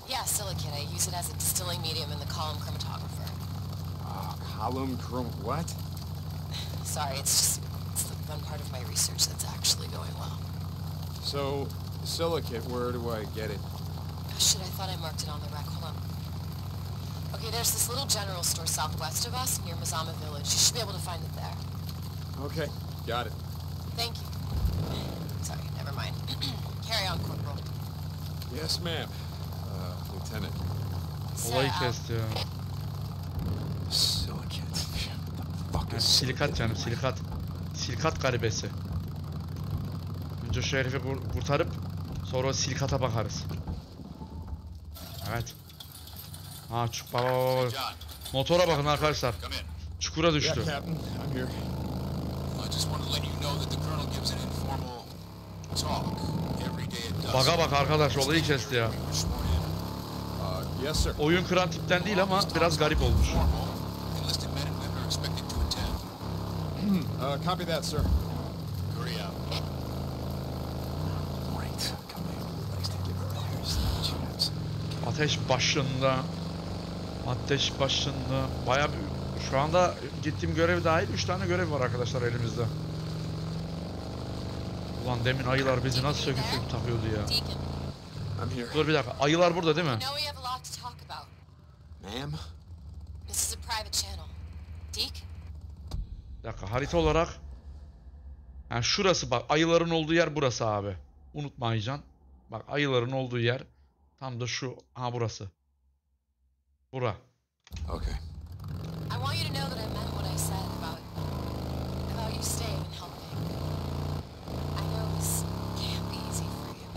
Yeah, silicate. I use it as a distilling medium in the column chromatographer. Oh, column chrome... What? Sorry, it's just it's the one part of my research that's actually going well. So, silicate, where do I get it? Oh, shit, I thought I marked it on the rack. Hold on. Okay, there's this little general store southwest of us near Mazama Village. You should be able to find it there. Okay, got it. Thank you. Sorry, never mind. Carry on, Corporal. Yes, ma'am. Uh, Lieutenant. Olayı Set out. kesti ya. Silicate. What the fuck Yani is silikat canım silikat. Silikat garibesi. Önce şu herifi kur- kurtarıp sonra o silikata bakarız. Evet. Ha çuk baba baba, baba. John, Motora bakın arkadaşlar. Çukura düştü. Baga bak arkadaş olayı kesti ya. Uh. Oyun kıran tipten değil ama biraz garip olmuş. Uh, copy that, sir. Hurry out. Great. Commander likes to give players a chance. Ateş başında. Ateş başında. Bayağı bir... Şu anda gittiğim görev dahil 3 tane görev var arkadaşlar elimizde. Ulan demin ayılar bizi nasıl söküp söküp takıyordu ya. Dur bir dakika. Ayılar burada değil mi? Ma'am? This is a private channel. Deke? Bir dakika harita olarak yani şurası bak ayıların olduğu yer burası abi. Unutma Aycan. Bak ayıların olduğu yer tam da şu ha burası. Bura. Okay. I want you to know that I meant what I said about about you staying and helping. I know this can't be easy for you.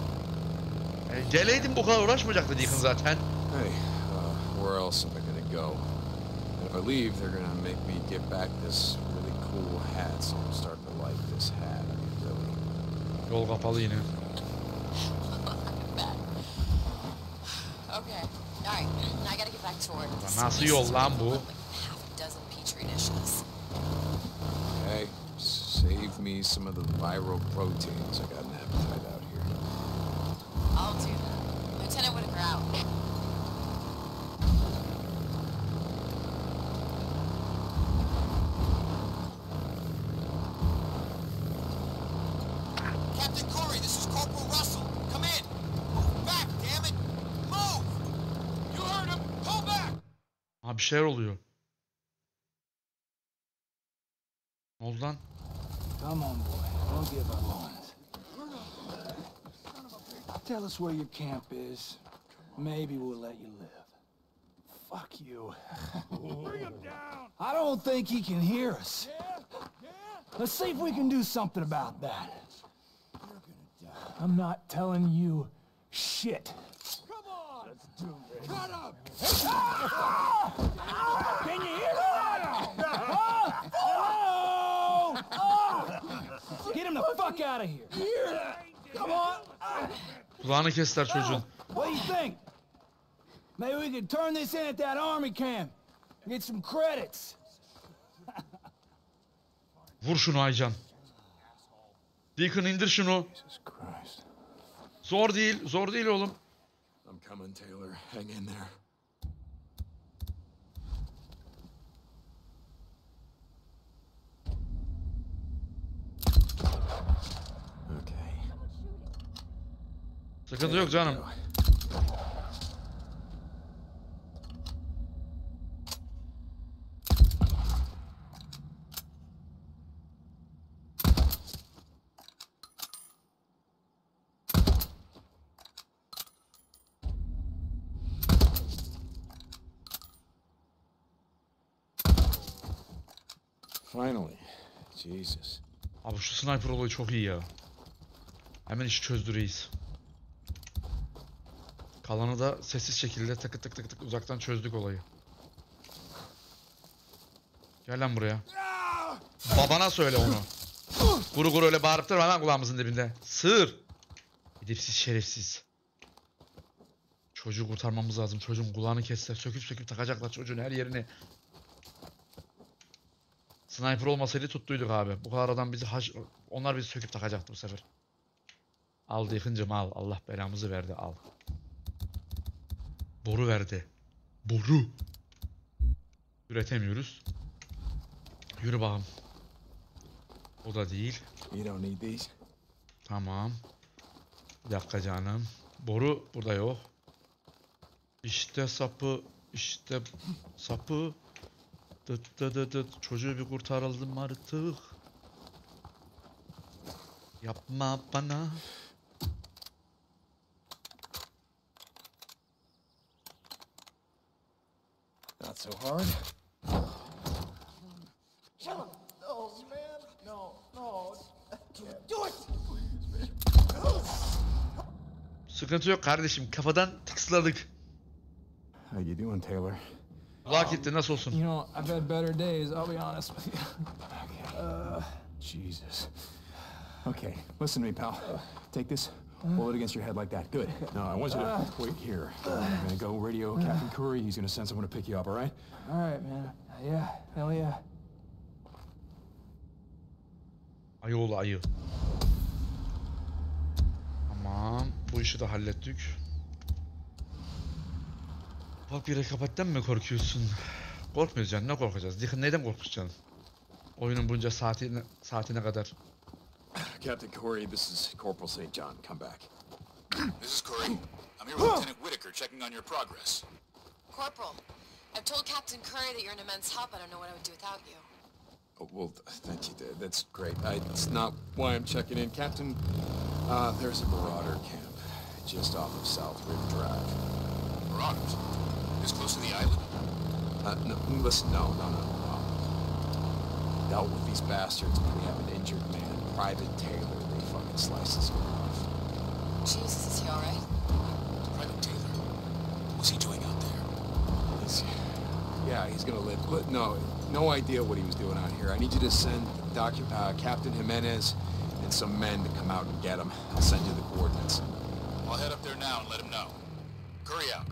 E, geleydin bu kadar uğraşmayacaktı Deacon zaten. Hey, uh, where else am I gonna go? And if I leave, they're gonna make me give back this really cool hat, so I'm starting to like this hat. I really. Yol kapalı yine. I bet. Okay. Alright. I gotta get back to work. This nasıl place yol is lan full bu? of, like, half a dozen petri dishes. Hey, save me some of the viral proteins. I got an appetite out şeyler oluyor. Ne oldu lan? Come on, boy. Don't give up on us. Tell us where your camp is. Maybe we'll let you live. Fuck you. Bring him down! I don't think he can hear us. Let's see if we can do something about that. I'm not telling you shit. Come on! Let's do this. Shut up! Out of here. Come on. Kulağını kestiler çocuğun. What do you think? Maybe we could turn this in at that army camp. Get some credits. Vur şunu Aycan. Deacon indir şunu. Zor değil. Zor değil oğlum. I'm coming, Taylor. Hang in there. Sıkıntı yok canım. Finally. Jesus. Abi şu sniper olayı çok iyi ya. Hemen işi çözdü reis. Kalanı da sessiz şekilde tık tık tık tık uzaktan çözdük olayı. Gel lan buraya. Babana söyle onu. Kuru kuru öyle bağırıp durma lan kulağımızın dibinde. Sığır. Edepsiz şerefsiz. Çocuğu kurtarmamız lazım. Çocuğun kulağını kesler. Söküp söküp takacaklar çocuğun her yerini. Sniper olmasaydı tuttuyduk abi. Bu kadar adam bizi haş... Onlar bizi söküp takacaktı bu sefer. Al yıkıncım al. Allah belamızı verdi al. Boru verdi. Boru. Üretemiyoruz. Yürü bakalım. O da değil. Tamam. Bir dakika canım. Boru burada yok. İşte sapı. işte sapı. Dıt dıt dıt dıt. Çocuğu bir kurtaralım artık. Yapma bana. So hard. No, man. No, no. Do it! Sıkıntı yok kardeşim. Kafadan tıksladık. How you doing, Taylor? Kulağa gitti nasıl olsun? You know, I've had better days, I'll be honest with you. Uh, Jesus. Okay, listen to me, pal. Take this, hold it against your head like that. Good. No, I want you to wait here. I'm gonna go radio Captain Curry. He's gonna send someone to pick you up, all right? All right, man. Yeah, hell yeah. Ayı oğlu ayı. Tamam. Bu işi de hallettik. Bak bir rekabetten mi korkuyorsun? Korkmuyoruz canım. Ne korkacağız? Neyden korkacaksın? Oyunun bunca saatine, saatine kadar. Captain Curry, this is Corporal St. John. Come back. This is Curry. I'm here with Lieutenant Whitaker, checking on your progress. Corporal, I've told Captain Curry that you're an immense help. I don't know what I would do without you. Oh, well, thank you. That's great. I, it's not why I'm checking in, Captain. Uh, there's a Marauder camp just off of South Rim Drive. Marauders. This close to the island? Uh, no, listen, no, no, no, no. Dealt with these bastards, but we have an injured man, Private Taylor. They fucking sliced his ear off. Jesus, is he all right? Private Taylor. What's he doing out there? He's, yeah, he's gonna live. But no, no idea what he was doing out here. I need you to send Doc, uh, Captain Jimenez and some men to come out and get him. I'll send you the coordinates. I'll head up there now and let him know. Curry out.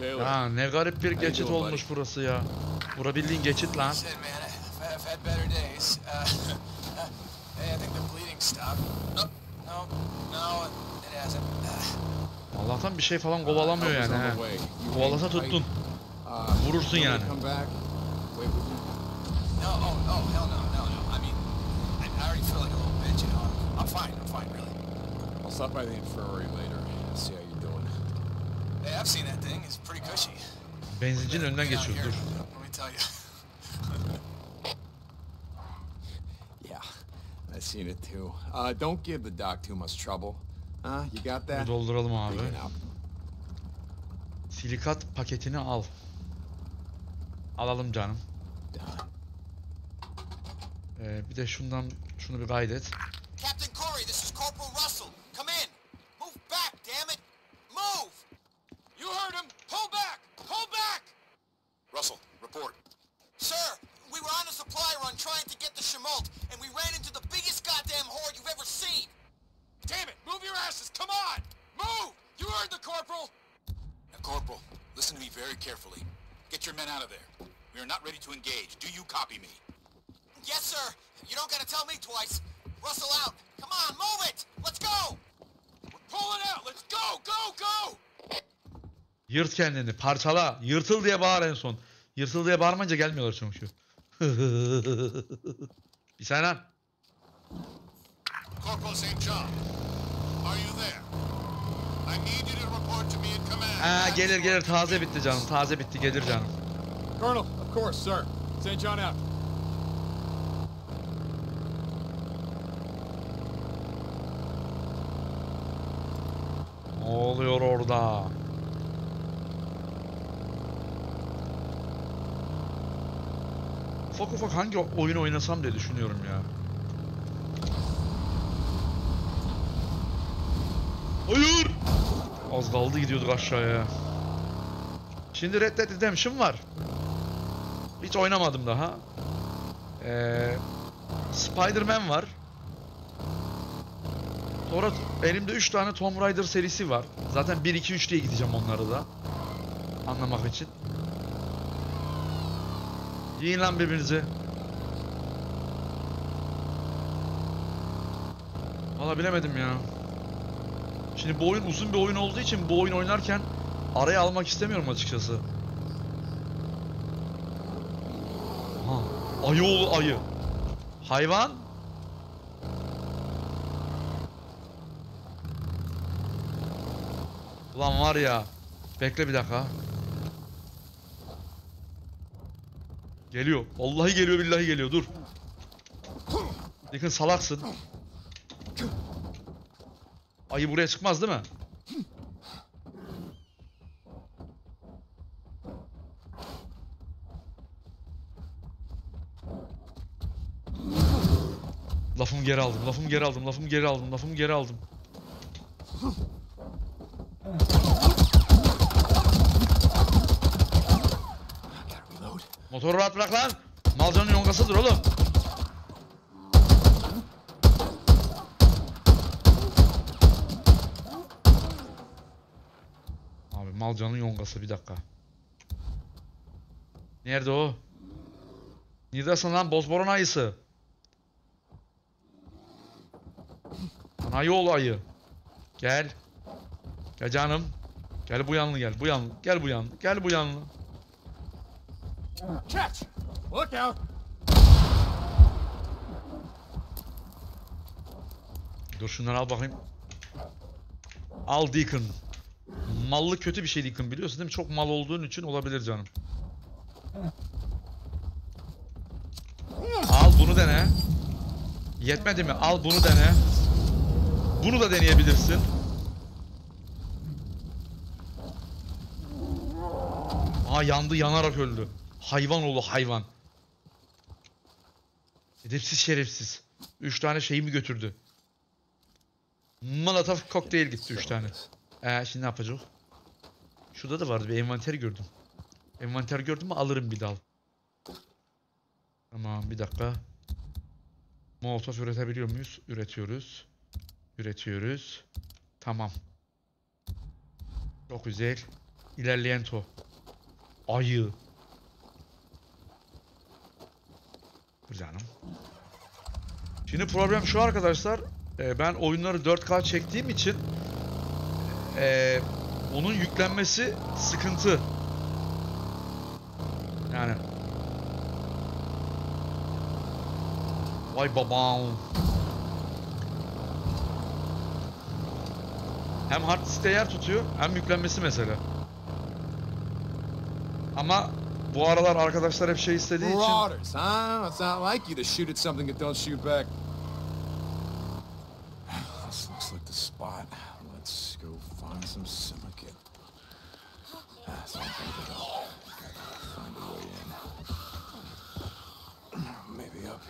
Taylor. Ya ne garip bir geçit doing, olmuş burası ya. Bura bildiğin geçit lan. Stopped. No, no, no, it hasn't. Allah'tan bir şey falan kovalamıyor yani he. Kovalasa tuttun. Uh, Vurursun yani. with you. no, oh, oh, hell no, no, no. I mean, I, I already feel like a little bitch, you know. I'm, fine, I'm fine, really. I'll stop by the infirmary later. See how you're doing. Hey, I've seen that thing. It's pretty cushy. Benzincinin önünden geçiyor dur. Let me tell you. Yeah, I've seen it too. Uh, don't give the doc too much trouble. Huh? You got that? Dolduralım abi. Silikat paketini al. Alalım canım. Ee, bir de şundan şunu bir kaydet. Captain Curry, this is Corporal Russell. Come in. Move back, damn it. Move! You heard him. Pull back! Pull back! Russell, report. Sir, we were on a supply run trying to get to Chemolt, and we ran into the goddamn horde you've ever seen. Damn it! Move your asses! Come on! Move! You heard the corporal! Now, Corporal, listen to me very carefully. Get your men out of there. We are not ready to engage. Do you copy me? Yes, sir. You don't gotta tell me twice. Russell out. Come on, move it! Let's go! We're pulling out! Let's go! Go! Go! Yırt kendini, parçala, yırtıl diye bağır en son. Yırtıl diye bağırmayınca gelmiyorlar çünkü. bir saniye. Corporal St. John, are you there? I need you to report to me in command. Ha gelir gelir taze bitti canım. Taze bitti gelir canım. Colonel, of course, sir. St. John out. Ne oluyor orada? Ufak ufak hangi oyun oynasam diye düşünüyorum ya. Hayır! Az kaldı gidiyorduk aşağıya. Şimdi Red Dead Redemption var. Hiç oynamadım daha. Ee, Spider-Man var. Sonra elimde 3 tane Tomb Raider serisi var. Zaten 1 2 3 diye gideceğim onları da. Anlamak için. Yiyin lan birbirinizi. Valla bilemedim ya. Şimdi bu oyun uzun bir oyun olduğu için bu oyun oynarken araya almak istemiyorum açıkçası. Ha, ayı oğlu ayı. Hayvan. Ulan var ya. Bekle bir dakika. Geliyor. Vallahi geliyor billahi geliyor dur. Yakın salaksın. Ayı buraya çıkmaz değil mi? Lafımı geri aldım, lafımı geri aldım, lafımı geri aldım, lafımı geri aldım. Motoru rahat bırak lan. Malcanın yongasıdır oğlum. Malcanın yongası bir dakika. Nerede o? Neredesin lan bozboron ayısı? Lan ayı oğlu ayı. Gel. Gel canım. Gel bu yanlı gel. Bu yanlı. Gel bu yanlı. Gel bu yanlı. Catch! Look out! Dur şunları al bakayım. Al Deacon. Mallı kötü bir şey Deacon biliyorsun değil mi? Çok mal olduğun için olabilir canım. Al bunu dene. Yetmedi mi? Al bunu dene. Bunu da deneyebilirsin. Aa yandı yanarak öldü. Hayvan oğlu hayvan. Edepsiz şerefsiz. Üç tane şeyimi götürdü. Molotov kokteyl gitti üç tane. Ee şimdi ne yapacağız? Şurada da vardı bir envanter gördüm. Envanter gördüm mü alırım bir dal. Tamam bir dakika. Molotov üretebiliyor muyuz? Üretiyoruz. Üretiyoruz. Tamam. Çok güzel. İlerleyen to. Ayı. Canım. Şimdi problem şu arkadaşlar. e, ben oyunları 4K çektiğim için e, onun yüklenmesi sıkıntı. Yani. Vay babam. Hem hard diskte yer tutuyor hem yüklenmesi mesele. Ama bu aralar arkadaşlar hep şey istediği için.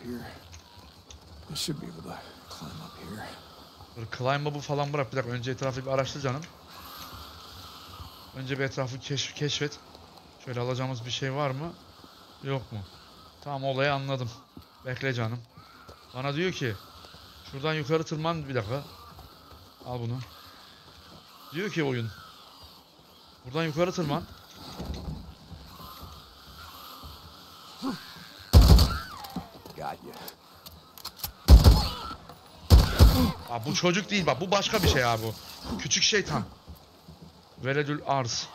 Here. I should be able to climb up here. Dur climb mob'u falan bırak bir dakika önce etrafı bir araştır canım. Önce bir etrafı keşf keşfet. Şöyle alacağımız bir şey var mı? Yok mu? Tamam olayı anladım. Bekle canım. Bana diyor ki şuradan yukarı tırman bir dakika. Al bunu. Diyor ki oyun. Buradan yukarı tırman. Got you. Aa, bu çocuk değil bak bu başka bir şey abi bu. Küçük şeytan. Veledül arz.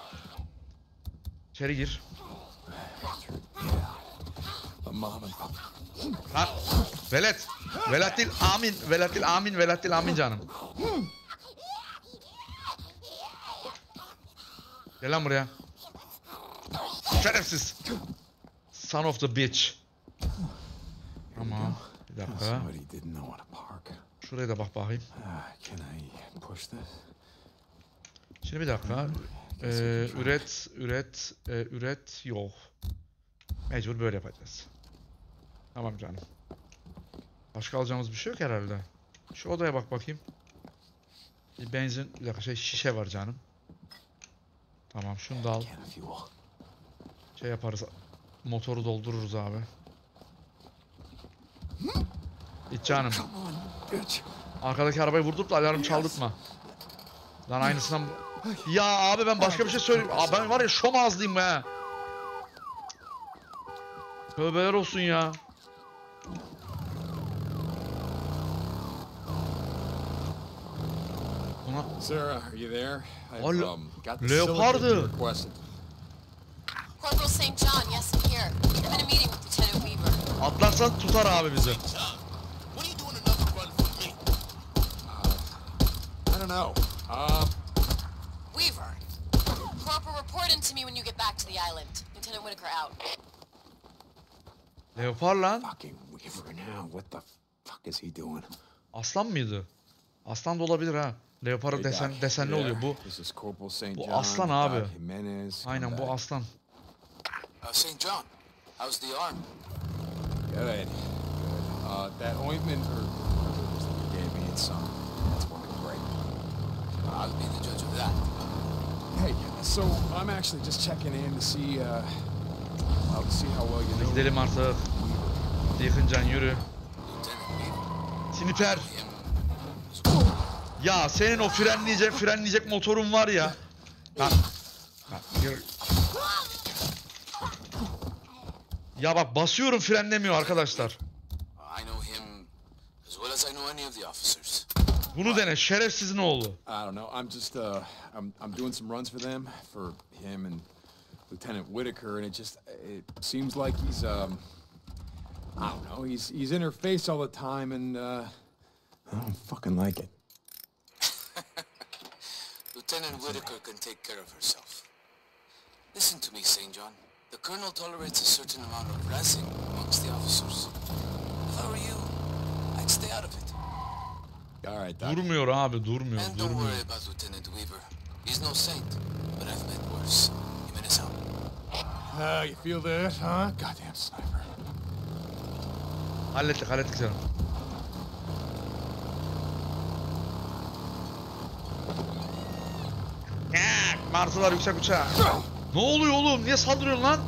İçeri gir. A mom and pop. Lan velet. Değil amin. Velet değil amin. Velet değil amin canım. Gel lan buraya. Şerefsiz. Son of the bitch. Tamam. Bir dakika. Şuraya da bak bakayım. Şimdi bir dakika. Ee, üret, üret, e, üret yok. Mecbur böyle yapacağız. Tamam canım. Başka alacağımız bir şey yok herhalde. Şu odaya bak bakayım. Bir benzin, bir dakika şey şişe var canım. Tamam şunu da al. Şey yaparız. Motoru doldururuz abi. İç canım. Arkadaki arabayı vurdurup da alarm çaldırtma. Lan aynısından... Ya abi ben başka bir şey söyleyeyim. Aa, ben var ya şom ağızlıyım be. Tövbeler olsun ya. Sarah, are you there? I've um, got the leopardo. silicate you requested. Corporal St. John, yes, I'm here. I'm in a meeting with Lieutenant Weaver. Atlarsan tutar abi bizi. Know. Uh, Weaver. Corporal, report in to me when you get back to the island. Lieutenant Whitaker out. Leopar lan. fucking Weaver now. What the fuck is he doing? Aslan mıydı? Aslan da olabilir ha. Leopardo Hey, desen desenli Yeah, oluyor bu. Bu aslan abi. Aynen bu aslan. Uh, St. John, how's the arm? Good. Good. Uh, that ointment or gave me, it's great. I'll be the judge of that. Hey, so I'm actually just checking in to see, uh, well, to see how well you know. gidelim artık. Yakıncan yürü. Sniper. Ya senin o frenleyecek frenleyecek motorun var ya. Yürü. Ya bak basıyorum frenlemiyor arkadaşlar. I know him as well as I know any of the officers. Bunu dene şerefsizin oğlu. I don't know. I'm just, uh, I'm, I'm doing some runs for them, for him and Lieutenant Whitaker, and it just, it seems like he's, um, I don't know, he's, he's in her face all the time, and, uh, I don't fucking like it. Lieutenant Whitaker can take care of herself. Listen to me, St. John. The Colonel tolerates a certain amount of razzing amongst the officers. If I were you, All right, Doc. Durmuyor abi durmuyor And don't durmuyor. worry about Lieutenant Weaver. He's no saint, but I've met worse. Jimenez out. Uh, you feel that, huh? Goddamn sniper. Hallettik hallettik canım. Ya, Martılar yüksek uçağa. Ne oluyor oğlum? Niye saldırıyorsun lan?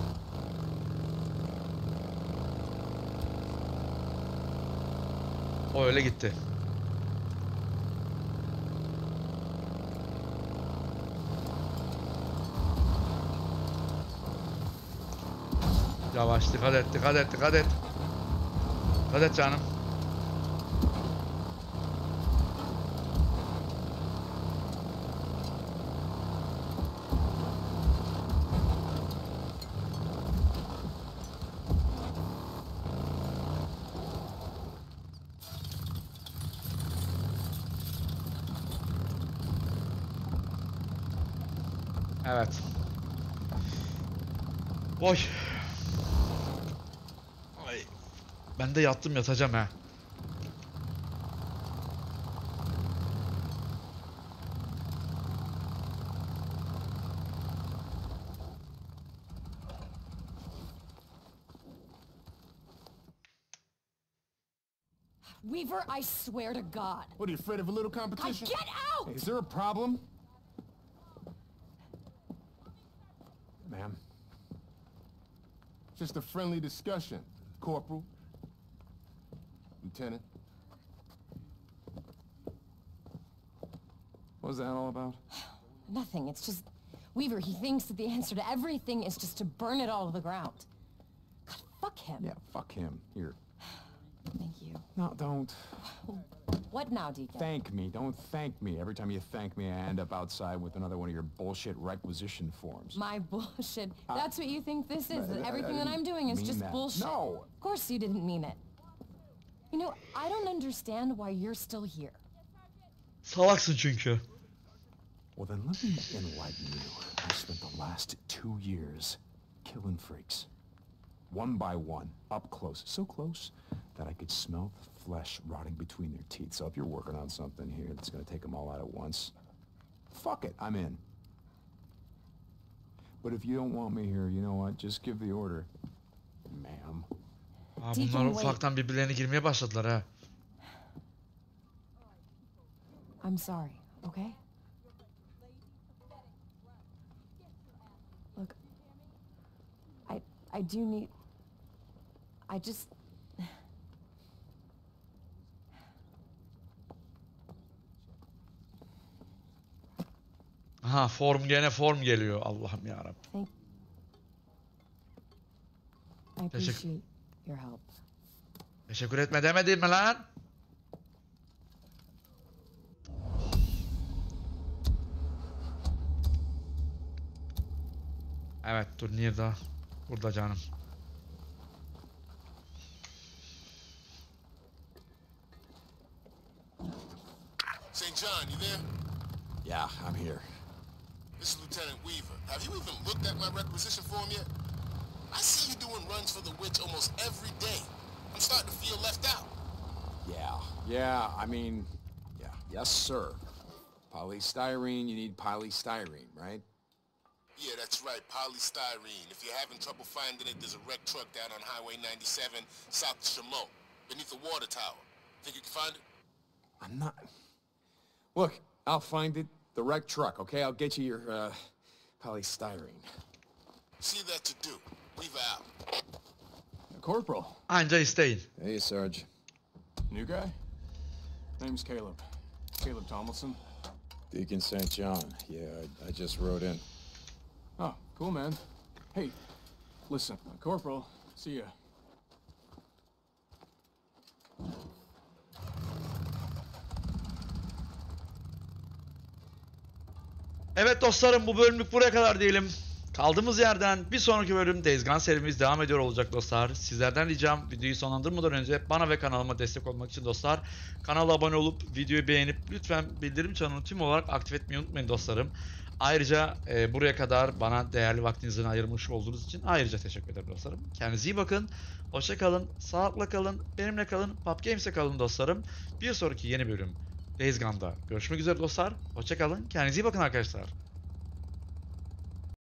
O öyle gitti. Yavaş dikkat et dikkat et dikkat et. Dikkat et canım. Evet. Oy. Ben de yattım yatacağım ha. Weaver, I swear to God. What are you afraid of a little I competition? get out! Hey, is there a problem? Ma'am. Just a friendly discussion. Corporal. Lieutenant. What was that all about? Nothing. It's just Weaver. He thinks that the answer to everything is just to burn it all to the ground. God, fuck him. Yeah, fuck him. Here. Thank you. No, don't. What now, Deacon? Thank me. Don't thank me. Every time you thank me, I end up outside with another one of your bullshit requisition forms. My bullshit. Uh, That's what you think this is. That I- I everything that I'm doing is just that. bullshit. No. Of course you didn't mean it. You know, I don't understand why you're still here. Salaksın çünkü. Well, then let me enlighten you. I spent the last two years killing freaks. One by one, up close. So close that I could smell the flesh rotting between their teeth. So if you're working on something here that's going to take them all out at once, fuck it, I'm in. But if you don't want me here, you know what? Just give the order. Ma'am. Aa, bunlar ufaktan birbirlerine girmeye başladılar ha. I'm sorry, okay? Look, I I do need I just Aha form gene form geliyor. Allah'ım ya I appreciate your help. Teşekkür etme demedim mi lan? Evet dur Nirda. Burada canım. St. John, you there? Yeah, I'm here. This is Lieutenant Weaver. Have you even looked at my requisition form yet? I see you doing runs for the witch almost every day. I'm starting to feel left out. Yeah, yeah, I mean, yeah, Yes, sir. Polystyrene, you need polystyrene, right? Yeah, that's right, polystyrene. If you're having trouble finding it, there's a wrecked truck down on Highway 97, south of Chaumont, beneath the water tower. Think you can find it? I'm not... Look, I'll find it. The wrecked truck, okay? I'll get you your, uh, polystyrene. See that to do. We've out. Corporal. Anca isteyin. Hey, Sarge. New guy? Name's Caleb. Caleb Tomlinson. Deacon St. John. Yeah, I, I just rode in. Oh, cool, man. Hey, listen, Corporal, see ya. Evet dostlarım bu bölümlük buraya kadar diyelim. Kaldığımız yerden bir sonraki bölüm Gone serimiz devam ediyor olacak dostlar. Sizlerden ricam videoyu sonlandırmadan önce bana ve kanalıma destek olmak için dostlar kanala abone olup videoyu beğenip lütfen bildirim çanını tüm olarak aktif etmeyi unutmayın dostlarım. Ayrıca e, buraya kadar bana değerli vaktinizin ayırmış olduğunuz için ayrıca teşekkür ederim dostlarım. Kendinize iyi bakın. Hoşça kalın. Sağlıkla kalın. Benimle kalın. Pub Games'e kalın dostlarım. Bir sonraki yeni bölüm Days Gone'da görüşmek üzere dostlar. Hoşça kalın. Kendinize iyi bakın arkadaşlar.